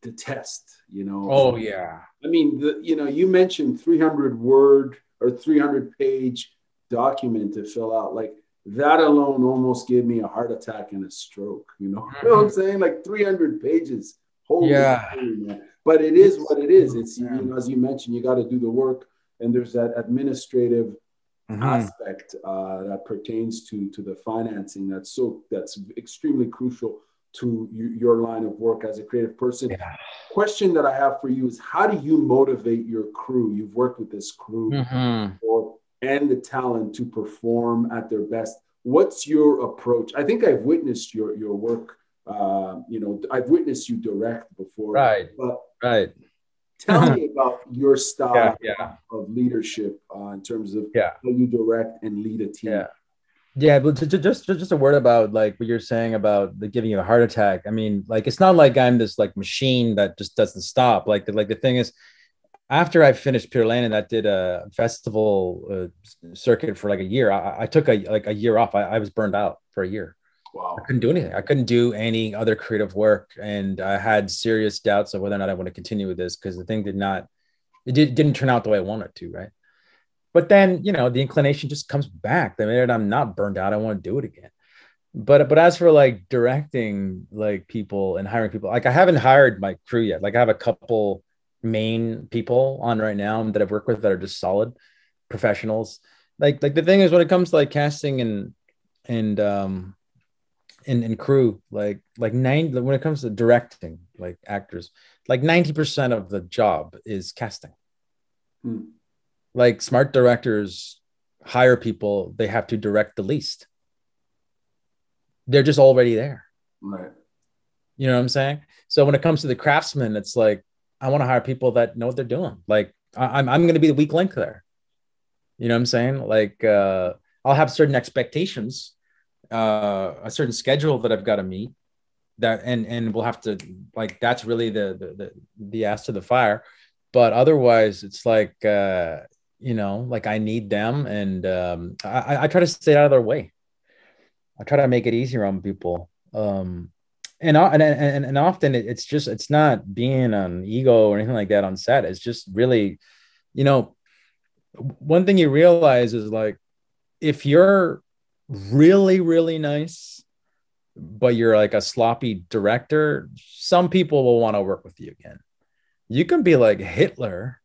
detest. You know. Oh yeah. I mean, the, you know, you mentioned 300 word or 300 page document to fill out. Like that alone almost gave me a heart attack and a stroke. You know, [LAUGHS] you know what I'm mm-hmm. saying? Like 300 pages. Holy yeah. man. But it is what it is. It's you know, as you mentioned, you got to do the work, and there's that administrative mm-hmm. aspect uh, that pertains to to the financing. That's so that's extremely crucial to you, your line of work as a creative person. Yeah. Question that I have for you is how do you motivate your crew? You've worked with this crew mm-hmm. for and the talent to perform at their best. What's your approach? I think I've witnessed your your work. Uh, you know, I've witnessed you direct before. Right. But right. Tell [LAUGHS] me about your style yeah, yeah. of leadership uh, in terms of yeah. how you direct and lead a team. Yeah. Yeah, but just just a word about like what you're saying about the giving you a heart attack. I mean, like it's not like I'm this like machine that just doesn't stop. Like like the thing is, after I finished Pur Laine and that did a festival uh, circuit for like a year, I, I, took a like a year off. I, I was burned out for a year. Wow. I couldn't do anything. I couldn't do any other creative work, and I had serious doubts of whether or not I want to continue with this because the thing did not, it did, didn't turn out the way I wanted to, right? But then you know the inclination just comes back. The minute I'm not burned out, I want to do it again. But but as for like directing like people and hiring people, like I haven't hired my crew yet. Like I have a couple main people on right now that I've worked with that are just solid professionals. Like like the thing is when it comes to like casting and and um and, and crew, like like nine when it comes to directing, like actors, like 90% of the job is casting. Hmm. Like smart directors hire people, they have to direct the least. They're just already there. Right. You know what I'm saying? So when it comes to the craftsman, it's like I want to hire people that know what they're doing. Like I, am I'm going to be the weak link there. You know what I'm saying? Like uh, I'll have certain expectations, uh, a certain schedule that I've got to meet. That and and we'll have to like that's really the the the, the ass to the fire. But otherwise, it's like uh, you know, like I need them, and um, I, I try to stay out of their way. I try to make it easier on people. Um, and and and, and often it's just it's not being an ego or anything like that on set. It's just really you know one thing you realize is like if you're really really nice but you're like a sloppy director some people will want to work with you again. You can be like hitler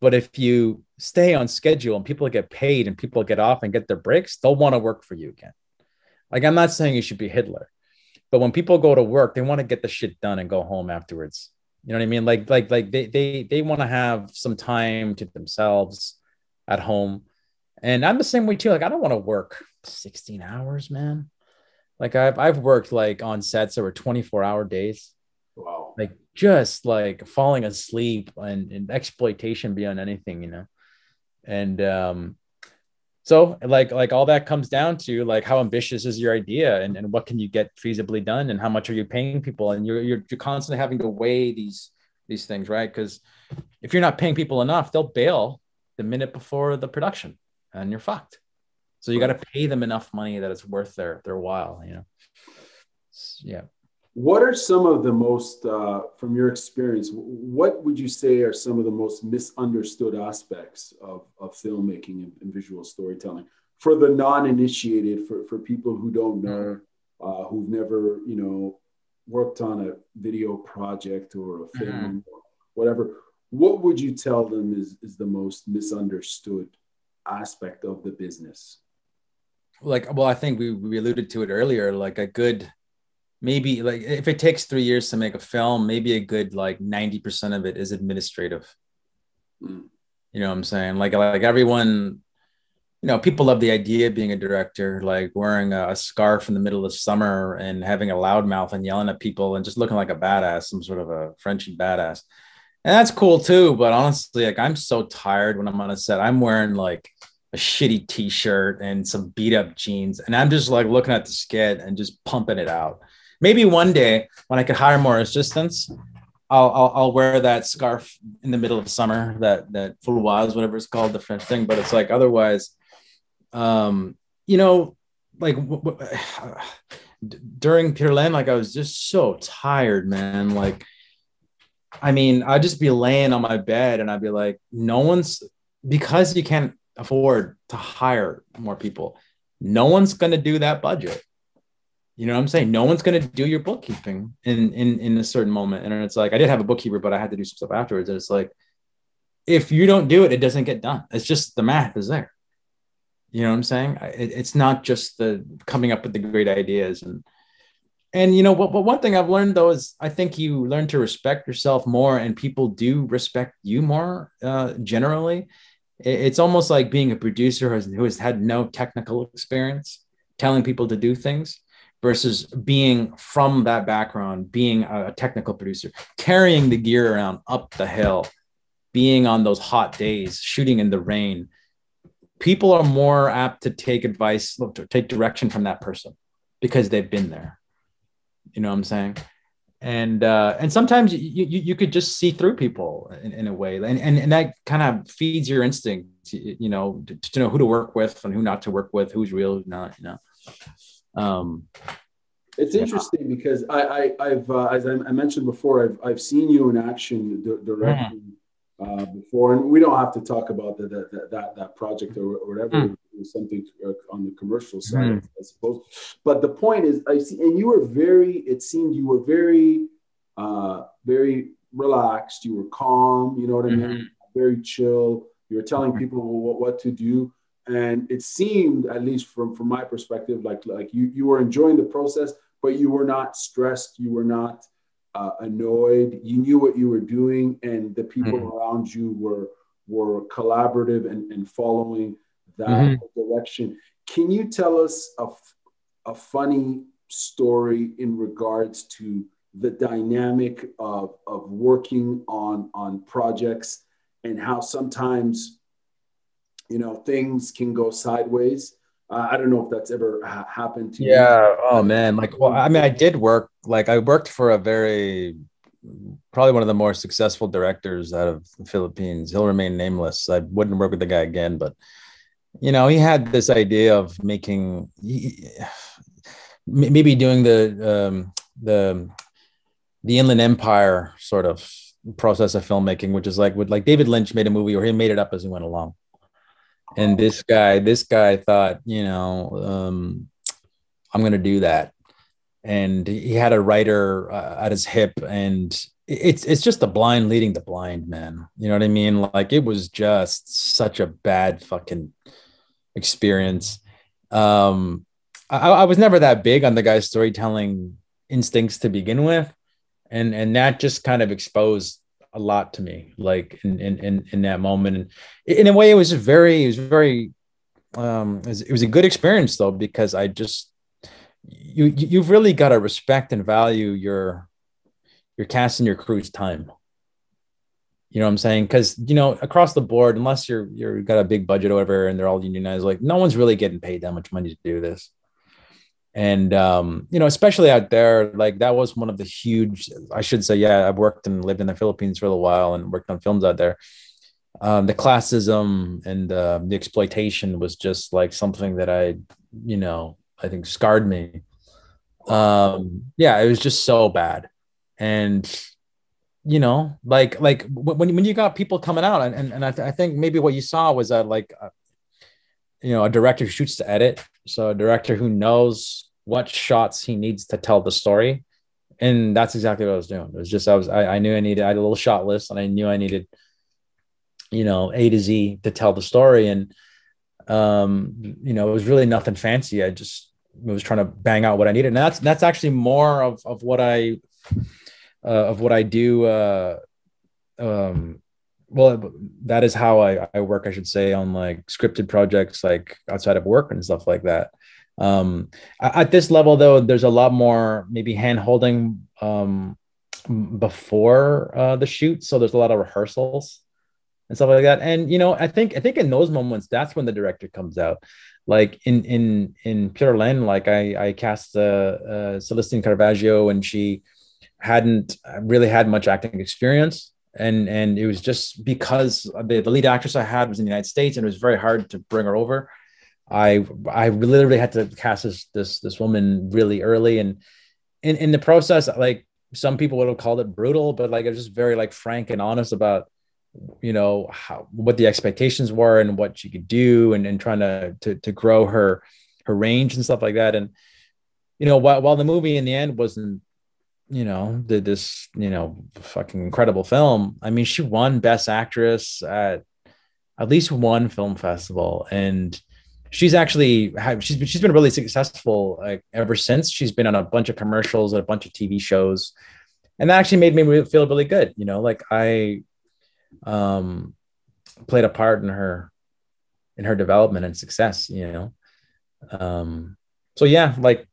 but if you stay on schedule and people get paid and people get off and get their breaks they'll want to work for you again. Like i'm not saying you should be hitler but when people go to work, they want to get the shit done and go home afterwards. You know what I mean? Like, like, like they they they want to have some time to themselves at home. And I'm the same way too. Like, I don't want to work 16 hours, man. Like I've I've worked like on sets that were 24 hour days. Wow. Like just like falling asleep and, and exploitation beyond anything, you know. And um, so like like all that comes down to like how ambitious is your idea and, and what can you get feasibly done and how much are you paying people? And you're you're, you're constantly having to weigh these these things right? Because if you're not paying people enough they'll bail the minute before the production and you're fucked. So you got to pay them enough money that it's worth their their while you know? Yeah what are some of the most, uh, from your experience, what would you say are some of the most misunderstood aspects of, of filmmaking and, and visual storytelling for the non-initiated, for, for people who don't know, uh, who've never, you know, worked on a video project or a film mm-hmm. or whatever? What would you tell them is, is the most misunderstood aspect of the business? Like, well, I think we, we alluded to it earlier, like a good maybe like if it takes three years to make a film, maybe a good like 90% of it is administrative. Mm. You know what I'm saying? Like like everyone, you know, people love the idea of being a director, like wearing a, a scarf in the middle of summer and having a loud mouth and yelling at people and just looking like a badass, some sort of a Frenchy badass. And that's cool too. But honestly, like I'm so tired when I'm on a set. I'm wearing like a shitty t-shirt and some beat up jeans. And I'm just like looking at the skit and just pumping it out maybe one day when I could hire more assistants, I'll, I'll, I'll wear that scarf in the middle of summer, that that fouloise, whatever it's called, the French thing. But it's like otherwise, um, you know, like w- w- [SIGHS] during Pur Laine, like I was just so tired, man. Like, I mean, I'd just be laying on my bed and I'd be like, no one's because you can't afford to hire more people. No one's going to do that budget. You know what I'm saying? No one's going to do your bookkeeping in, in, in a certain moment. And it's like, I did have a bookkeeper, but I had to do some stuff afterwards. And it's like, if you don't do it, it doesn't get done. It's just the math is there. You know what I'm saying? It, it's not just the coming up with the great ideas. And, and you know what, what one thing I've learned though is I think you learn to respect yourself more and people do respect you more uh, generally. It, it's almost like being a producer who has, who has had no technical experience telling people to do things versus being from that background, being a technical producer, carrying the gear around up the hill, being on those hot days, shooting in the rain. People are more apt to take advice, to take direction from that person because they've been there. You know what I'm saying? And uh, and sometimes you, you, you could just see through people in, in a way, and, and and that kind of feeds your instinct, you know, to, to know who to work with and who not to work with, who's real, who's not, you know. Um, it's interesting yeah. because I, I have uh, as I, mentioned before, I've I've seen you in action d- directly mm. uh, before, and we don't have to talk about the, the, that that project or, or whatever. Mm. Something uh, on the commercial side, mm. I suppose. But the point is, I see, and you were very. It seemed you were very, uh, very relaxed. You were calm. You know what I mean? Mm-hmm. Very chill. You were telling mm-hmm. people what, what to do and it seemed at least from from my perspective like like you you were enjoying the process but you were not stressed you were not uh, annoyed you knew what you were doing and the people mm-hmm. around you were were collaborative and, and following that mm-hmm. direction can you tell us a, a funny story in regards to the dynamic of, of working on on projects and how sometimes you know things can go sideways uh, I don't know if that's ever ha- happened to yeah. you. Yeah. Oh man. Like, well, I mean, I did work. Like, I worked for a very, probably one of the more successful directors out of the Philippines. He'll remain nameless. I wouldn't work with the guy again, but you know, he had this idea of making, maybe doing the um, the the Inland Empire sort of process of filmmaking, which is like would like David Lynch made a movie or he made it up as he went along and this guy this guy thought you know um, i'm going to do that. And he had a writer uh, at his hip and it's it's just the blind leading the blind man. You know what i mean? Like it was just such a bad fucking experience. Um I, I was never that big on the guy's storytelling instincts to begin with. And and that just kind of exposed a lot to me, like in in in, in that moment. And in a way, it was very, it was very, um, it was, it was a good experience though because I just you you've really got to respect and value your you're casting your crew's time. You know what I'm saying? Because you know, across the board, unless you're you're got a big budget or whatever, and they're all unionized, like no one's really getting paid that much money to do this. And um, you know, especially out there, like that was one of the huge. I should say, yeah, I've worked and lived in the Philippines for a while and worked on films out there. Um, the classism and uh, the exploitation was just like something that I, you know, I think scarred me. Um, yeah, it was just so bad, and you know, like like when when you got people coming out, and and, and I, th- I think maybe what you saw was that like, uh, you know, a director shoots to edit, so a director who knows what shots he needs to tell the story, and that's exactly what I was doing. It was just I was I, I knew I needed I had a little shot list, and I knew I needed, you know, A to Z to tell the story, and um, you know, it was really nothing fancy. I just was trying to bang out what I needed, and that's that's actually more of of what I uh, of what I do. Uh, um, well, that is how I, I work, I should say, on like scripted projects, like outside of work and stuff like that. Um, at this level, though, there's a lot more maybe hand holding um, before uh, the shoot. So there's a lot of rehearsals and stuff like that. And you know, I think I think in those moments, that's when the director comes out. Like in in in Pur Laine, like I I cast uh, uh, Celestine Caravaggio, and she hadn't really had much acting experience and and it was just because the, the lead actress i had was in the united states and it was very hard to bring her over. I i literally had to cast this this this woman really early. And in in the process like some people would have called it brutal but like I was just very like frank and honest about you know how what the expectations were and what she could do and, and trying to, to to grow her her range and stuff like that. And you know while, while the movie in the end wasn't you know, did this, you know, fucking incredible film. I mean, she won Best Actress at at least one film festival, and she's actually she's she's been really successful like, ever since. She's been on a bunch of commercials and a bunch of TV shows, and that actually made me feel really good. You know, like I um played a part in her in her development and success. You know, um, so yeah, like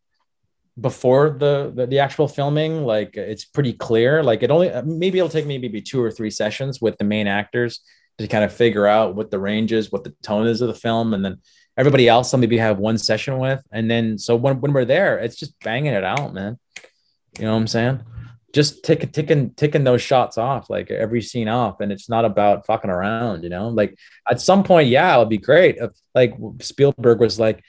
before the, the, the actual filming like it's pretty clear. Like it only maybe it'll take me maybe two or three sessions with the main actors to kind of figure out what the range is what the tone is of the film and then everybody else i'll maybe have one session with. And then so when, when we're there it's just banging it out man. You know what i'm saying? Just ticking ticking ticking those shots off like every scene off and it's not about fucking around you know? Like at some point yeah it'll be great. Like spielberg was like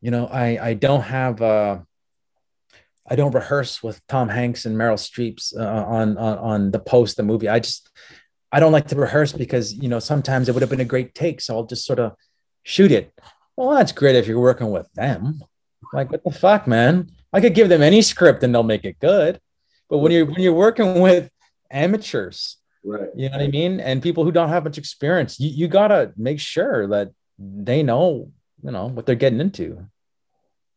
you know i i don't have uh I don't rehearse with Tom Hanks and Meryl Streep's uh, on, on on the post the movie. I just I don't like to rehearse because you know sometimes it would have been a great take, so I'll just sort of shoot it. Well, that's great if you're working with them. Like what the fuck, man? I could give them any script and they'll make it good. But when you're when you're working with amateurs, right? You know what I mean, and people who don't have much experience, you, you gotta make sure that they know you know what they're getting into.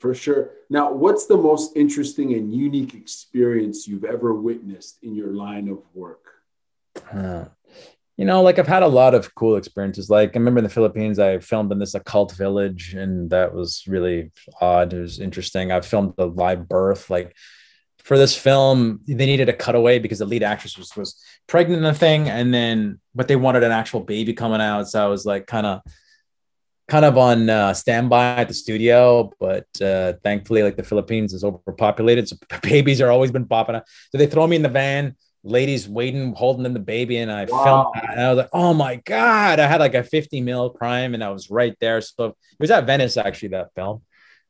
For sure. Now, what's the most interesting and unique experience you've ever witnessed in your line of work? Uh, you know, like I've had a lot of cool experiences. Like I remember in the Philippines, I filmed in this occult village, and that was really odd. It was interesting. I filmed a live birth. Like for this film, they needed a cutaway because the lead actress was was pregnant in the thing, and then but they wanted an actual baby coming out. So I was like kind of kind of on uh, standby at the studio, but uh, thankfully, like the Philippines is overpopulated, so [LAUGHS] babies are always been popping up. So they throw me in the van, ladies waiting, holding in the baby, and I wow. filmed. And I was like, "Oh my god!" I had like a 50 mil prime, and I was right there. So it was at Venice actually that film,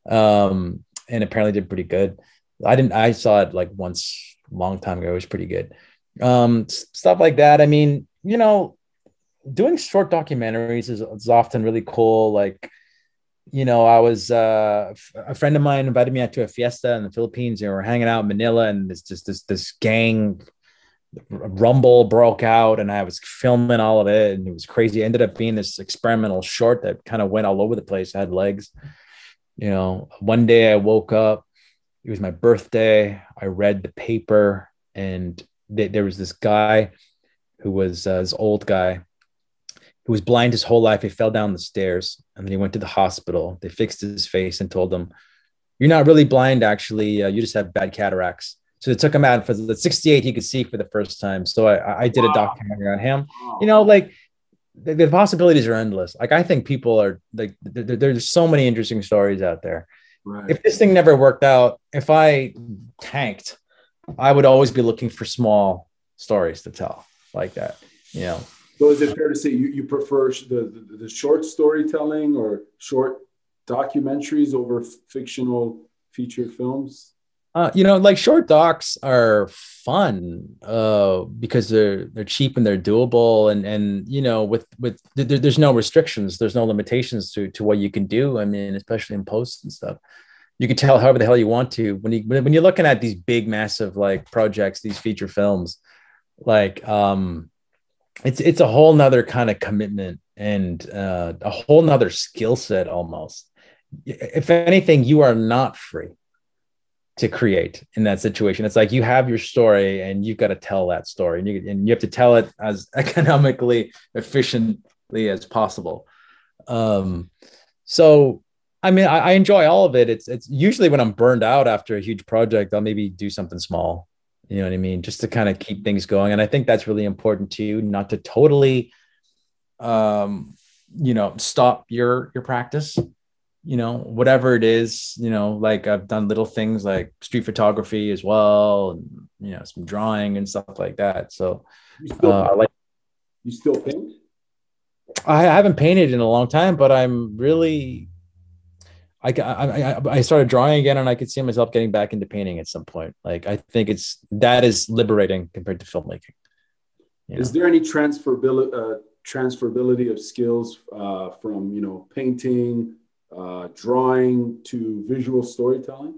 um, and apparently did pretty good. I didn't. I saw it like once, long time ago. It was pretty good. Um, stuff like that. I mean, you know, doing short documentaries is, is often really cool. Like, you know, I was uh, a friend of mine invited me out to a fiesta in the Philippines, and we are hanging out in Manila, and this just this this gang rumble broke out, and I was filming all of it, and it was crazy. It ended up being this experimental short that kind of went all over the place. I had legs. You know, one day I woke up. It was my birthday. I read the paper, and th- there was this guy who was uh, this old guy he was blind his whole life. He fell down the stairs and then he went to the hospital. They fixed his face and told him, You're not really blind, actually. Uh, you just have bad cataracts. So it took him out for the 68, he could see for the first time. So I, I did a documentary on him. You know, like the, the, possibilities are endless. Like I think people are like, there, there's so many interesting stories out there. Right. If this thing never worked out, if I tanked, I would always be looking for small stories to tell like that, you know. So is it fair to say you, you prefer the, the, the short storytelling or short documentaries over f- fictional feature films? Uh, you know, like short docs are fun uh, because they're they're cheap and they're doable, and and you know, with with there, there's no restrictions, there's no limitations to to what you can do. I mean, especially in posts and stuff, you can tell however the hell you want to. When you when you're looking at these big, massive like projects, these feature films, like um, it's it's a whole nother kind of commitment and uh, a whole nother skill set almost. If anything, you are not free to create in that situation. It's like you have your story and you've got to tell that story and you, and you have to tell it as [LAUGHS] economically efficiently as possible. Um, so, I mean, I, I, enjoy all of it. It's, it's usually when I'm burned out after a huge project, I'll maybe do something small, you know what I mean? Just to kind of keep things going. And I think that's really important too, not to totally, um, you know, stop your, your practice you know, whatever it is, you know, like I've done little things like street photography as well, and you know, some drawing and stuff like that. So, you still, uh, like you still paint? I haven't painted in a long time, but I'm really, I, I, I started drawing again, and I could see myself getting back into painting at some point. Like I think it's that is liberating compared to filmmaking. Is know? there any transferability uh, transferability of skills uh, from you know painting? uh, drawing to visual storytelling?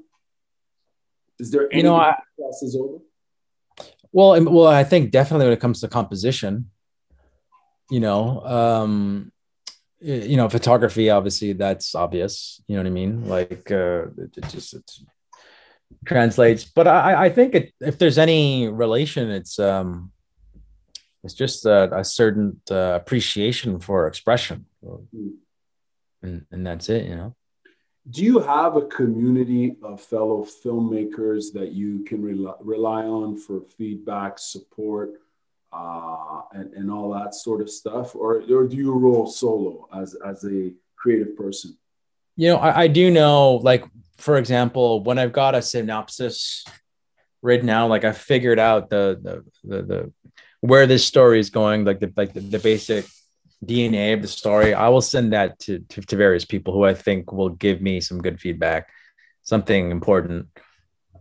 Is there any you know, I, classes over? Well, well, I think definitely when it comes to composition, you know, um, you know, photography, obviously that's obvious. You know what I mean? Like, uh, it, it just it translates. But I, I think it, if there's any relation, it's um, it's just a, a certain uh, appreciation for expression. And, and that's it, you know. Do you have a community of fellow filmmakers that you can rely, rely on for feedback, support, uh, and, and all that sort of stuff? Or, or do you roll solo as, as a creative person? You know, I, I do know, like, for example, when I've got a synopsis written out, like I figured out the, the, the, the where this story is going, like the, like the, the basic DNA of the story, I will send that to, to, to various people who I think will give me some good feedback, something important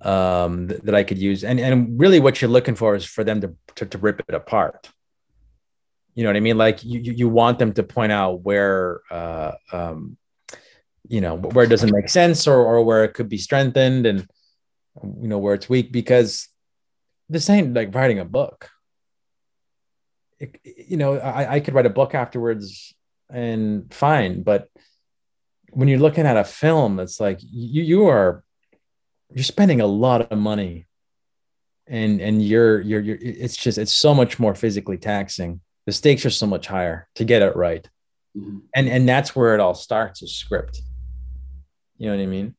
um, th- that I could use. And, and really what you're looking for is for them to, to, to rip it apart. You know what I mean? Like you, you want them to point out where, uh, um, you know, where it doesn't make sense or, or where it could be strengthened and, you know, where it's weak because this ain't like writing a book you know, I, I could write a book afterwards and fine, but when you're looking at a film, it's like you you are you're spending a lot of money and and you're you're you're it's just it's so much more physically taxing. The stakes are so much higher to get it right. Mm-hmm. and and that's where it all starts a script. You know what i mean?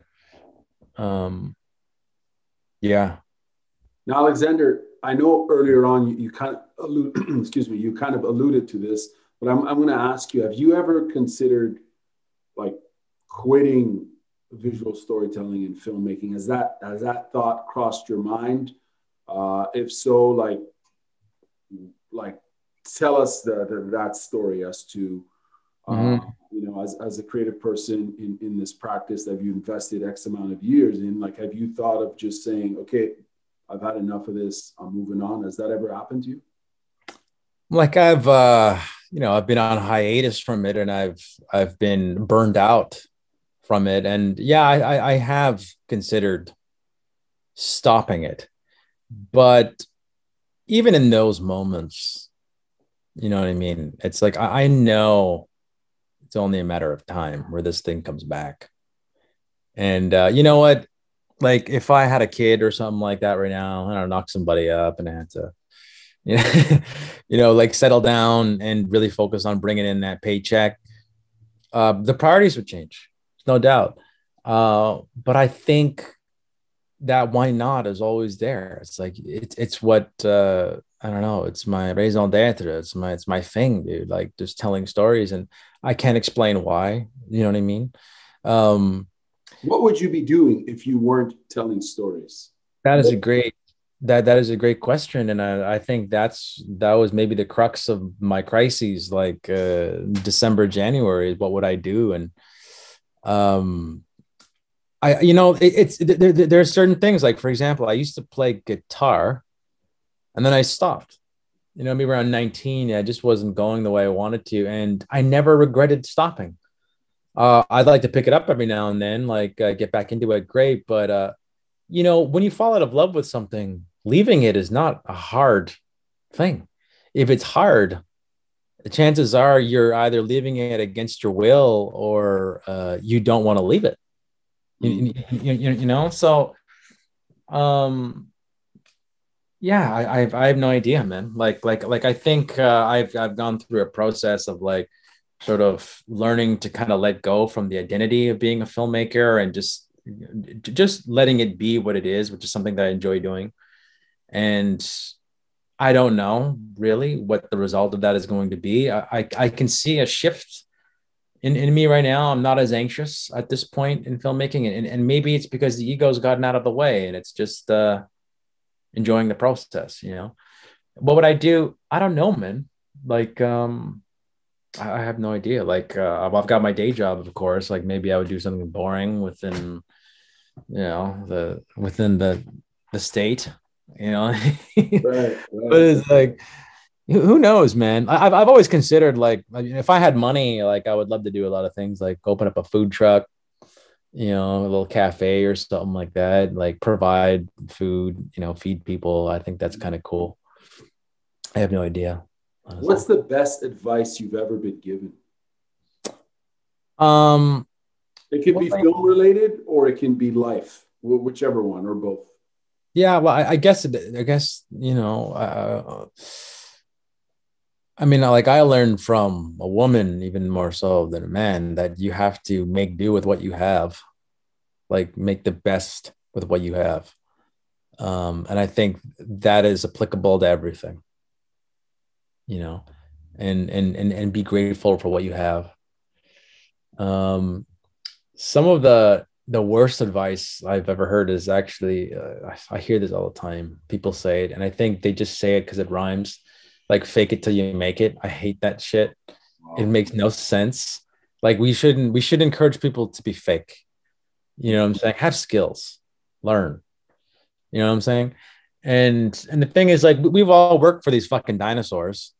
Um yeah. Now alexander I know earlier on you, you kind of allude, [CLEARS THROAT] excuse me, you kind of alluded to this, but I'm, I'm going to ask you: Have you ever considered like quitting visual storytelling and filmmaking? Has that has that thought crossed your mind? Uh, if so, like like tell us the, the that story as to uh, mm-hmm. you know as, as a creative person in, in this practice that you invested x amount of years in like have you thought of just saying okay I've had enough of this. I'm moving on. Has that ever happened to you? Like I've, uh, you know, I've been on hiatus from it, and I've I've been burned out from it, and yeah, I, I have considered stopping it, but even in those moments, you know what I mean. It's like I, know it's only a matter of time where this thing comes back, and uh, you know what? like if I had a kid or something like that right now, I don't know, knock somebody up and I had to, you [LAUGHS] know, you know, like settle down and really focus on bringing in that paycheck, uh, the priorities would change, no doubt. Uh, but I think that why not is always there. It's like it's it's what uh I don't know, it's my raison d'etre, it's my it's my thing, dude. Like just telling stories and I can't explain why, you know what I mean? Um what would you be doing if you weren't telling stories? That is a great that that is a great question and I, I think that's that was maybe the crux of my crises like uh December January what would I do and um I, you know, it, it's there, there are certain things like, for example, I used to play guitar, and then I stopped. You know, maybe around 19, I just wasn't going the way I wanted to, and I never regretted stopping. Uh, I'd like to pick it up every now and then, like uh, get back into it, great. But uh, you know, when you fall out of love with something, leaving it is not a hard thing. If it's hard, the chances are you're either leaving it against your will or uh, you don't want to leave it. You, you, you, you know so um yeah I, I've I have no idea man. Like like like I think uh, I've I've gone through a process of like sort of learning to kind of let go from the identity of being a filmmaker and just just letting it be what it is which is something that I enjoy doing. And I don't know really what the result of that is going to be I I, I can see a shift in, in me right now, I'm not as anxious at this point in filmmaking. And, and maybe it's because the ego's gotten out of the way and it's just uh, enjoying the process, you know? What would I do? I don't know, man. Like, um, I, have no idea. Like, uh, I've got my day job, of course. Like, maybe I would do something boring within, you know, the within the the state, you know. [LAUGHS] right, right. but it's like who knows man i've, I've always considered like if i had money like i would love to do a lot of things like open up a food truck you know a little cafe or something like that like provide food you know feed people i think that's kind of cool i have no idea honestly. what's the best advice you've ever been given um it can be film related or it can be life whichever one or both yeah well i, I guess i guess you know uh, I mean, like I learned from a woman, even more so than a man, that you have to make do with what you have, like make the best with what you have. Um, and I think that is applicable to everything, you know, and and and and be grateful for what you have. Um, some of the the worst advice I've ever heard is actually uh, I, I hear this all the time. People say it, and I think they just say it because it rhymes like fake it till you make it. I hate that shit. Wow. It makes no sense. Like we shouldn't we should encourage people to be fake. You know what I'm saying? Have skills, learn. You know what I'm saying? And and the thing is, like we've all worked for these fucking dinosaurs.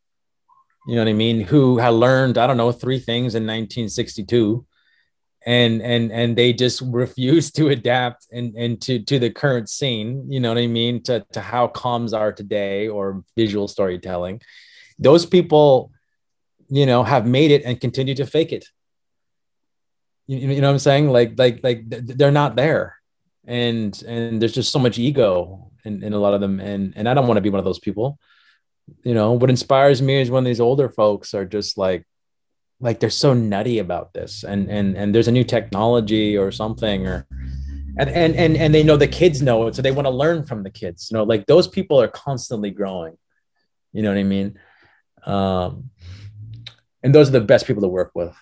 You know what I mean? Who had learned, I don't know, three things in 1962 and and and they just [LAUGHS] refuse to adapt and and to to the current scene you know what i mean to to how comms are today or visual storytelling. Those people you know have made it and continue to fake it. You, you know what i'm saying? Like like like they're not there. And and there's just so much ego in, in a lot of them. And and i don't want to be one of those people. You know what inspires me is when these older folks are just like like they're so nutty about this and and and there's a new technology or something or and and and, and they know the kids know it so they want to learn from the kids you know like those people are constantly growing you know what i mean? Um and those are the best people to work with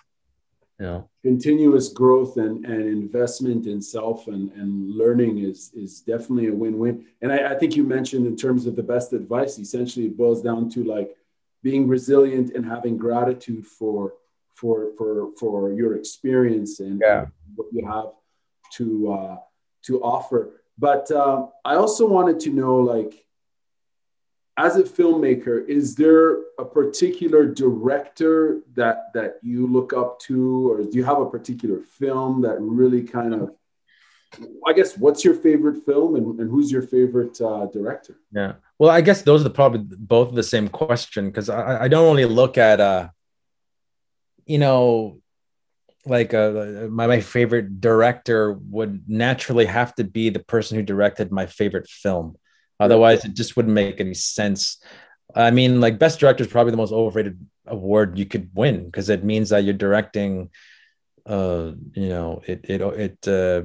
you know? Continuous growth and, and investment in self and, and learning is is definitely a win-win. And I, I think you mentioned in terms of the best advice essentially it boils down to like being resilient and having gratitude for for for for your experience and yeah. what you have to uh, to offer. But uh, I also wanted to know, like, as a filmmaker, is there a particular director that that you look up to, or do you have a particular film that really kind of I guess what's your favorite film and, and who's your favorite uh, director? Yeah. Well, I guess those are the probably both the same question because I, I don't only look at uh, you know, like uh, my, my favorite director would naturally have to be the person who directed my favorite film. Otherwise, it just wouldn't make any sense. I mean, like best director is probably the most overrated award you could win because it means that you're directing. Uh, you know, it it it uh,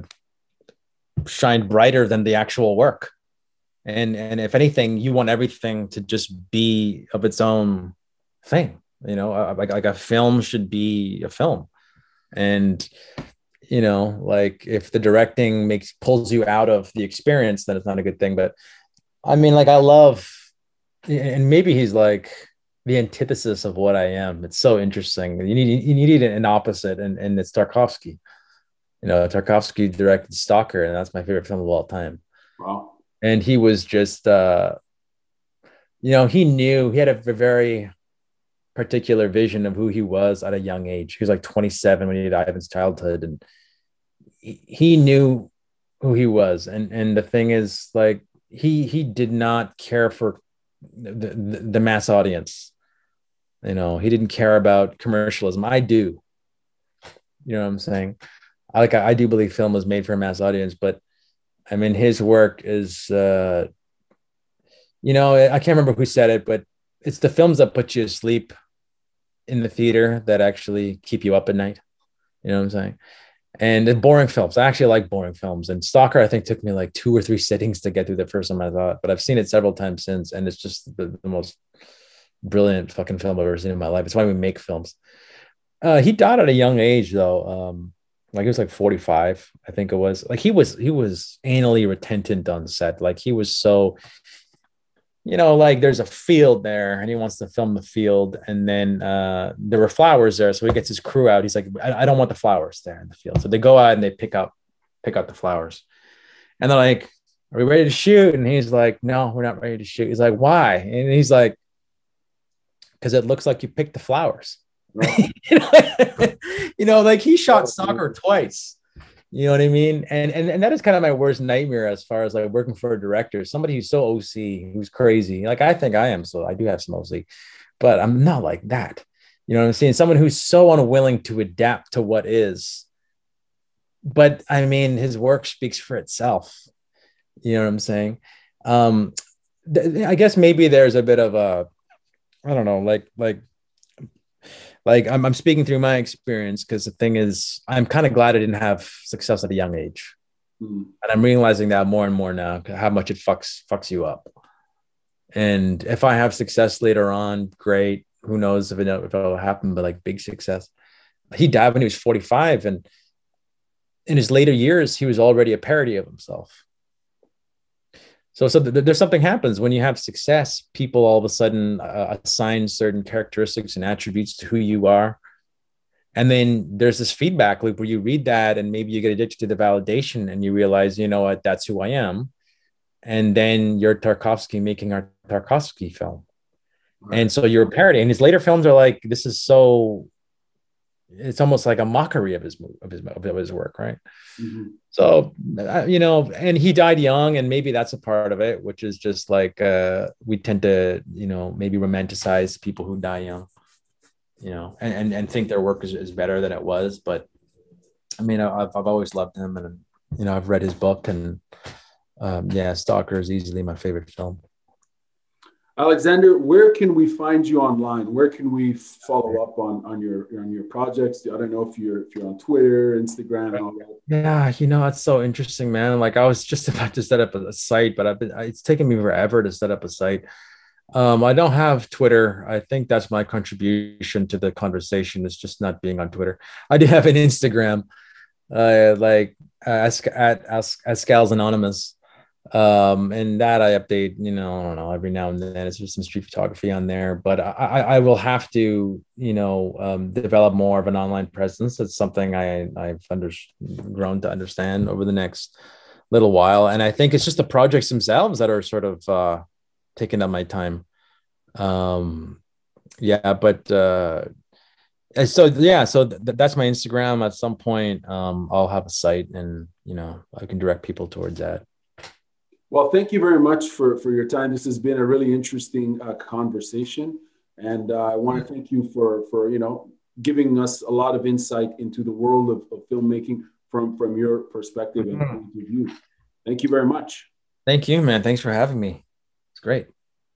shined brighter than the actual work. And and if anything, you want everything to just be of its own thing. You know, like like a film should be a film, and you know, like if the directing makes pulls you out of the experience, then it's not a good thing. But I mean, like I love, and maybe he's like the antithesis of what I am. It's so interesting. You need you need an opposite, and and it's Tarkovsky. You know, Tarkovsky directed Stalker, and that's my favorite film of all time. Wow. And he was just, uh, you know, he knew he had a very particular vision of who he was at a young age. He was like 27 when he died of his childhood, and he, he knew who he was. And and the thing is, like, he he did not care for the, the, the mass audience. You know, he didn't care about commercialism. I do. You know what I'm saying? I like I do believe film was made for a mass audience, but I mean his work is uh you know, I can't remember who said it, but it's the films that put you to sleep in the theater that actually keep you up at night. You know what I'm saying? And boring films. I actually like boring films. And Stalker, I think, took me like two or three [LAUGHS] sittings to get through the first time I thought, but I've seen it several times since, and it's just the, the most brilliant fucking film I've ever seen in my life. It's why we make films. Uh, he died at a young age, though. Um, like he was like 45 i think it was like he was he was anally retentant on set like he was so you know like there's a field there and he wants to film the field and then uh there were flowers there. So he gets his crew out. He's like I, I don't want the flowers there in the field. So they go out and they pick up pick up the flowers. And they're like are we ready to shoot? And he's like no we're not ready to shoot. He's like why? And he's like because it looks like you picked the flowers. [LAUGHS] You know, like he shot Stalker twice. You know what I mean? And, and and that is kind of my worst nightmare as far as like working for a director, somebody who's so OC, who's crazy. Like I think I am, so I do have some OC, but I'm not like that. You know what I'm saying? Someone who's so unwilling to adapt to what is. But I mean, his work speaks for itself. You know what I'm saying? Um, th- I guess maybe there's a bit of a, I don't know, like like like I'm, I'm speaking through my experience because the thing is i'm kind of glad i didn't have success at a young age. Mm. and i'm realizing that more and more now how much it fucks fucks you up. And if i have success later on great. Who knows if it if it'll happen but like big success. He died when he was 45 and in his later years he was already a parody of himself so, so th- there's something happens when you have success. People all of a sudden uh, assign certain characteristics and attributes to who you are, and then there's this feedback loop where you read that, and maybe you get addicted to the validation, and you realize, you know what, that's who I am, and then you're Tarkovsky making our Tarkovsky film, right. and so you're a parody. And his later films are like, this is so it's almost like a mockery of his of his of his work, right? Mm-hmm. So you know, and he died young, and maybe that's a part of it, which is just like uh, we tend to you know maybe romanticize people who die young, you know, and and, and think their work is, is better than it was. But I mean, I've I've always loved him, and you know, I've read his book, and um, yeah, Stalker is easily my favorite film. Alexander, where can we find you online? Where can we follow up on, on your on your projects? I don't know if you're if you're on Twitter, Instagram. Yeah, you know, it's so interesting, man. Like I was just [LAUGHS] about to set up a, site, but I've been it's taken me forever to set up a site. Um, I don't have Twitter. I think that's my contribution to the conversation is just not being on Twitter. I do have an Instagram, uh, like uh, at, at Ascal's Anonymous um and that i update you know i don't know every now and then. It's just some street photography on there. But i i will have to you know um, develop more of an online presence. It's something i i've under, grown to understand over the next little while. And i think it's just the projects themselves that are sort of uh taking up my time. Um yeah but uh so yeah so th- that's my instagram. At some point um i'll have a site and you know i can direct people towards that well, thank you very much for, for your time. This has been a really interesting uh, conversation. And uh, I want to thank you for, for, you know, giving us a lot of insight into the world of, of filmmaking from, from your perspective and mm-hmm. point of view. Thank you very much. Thank you, man. Thanks for having me. It's great.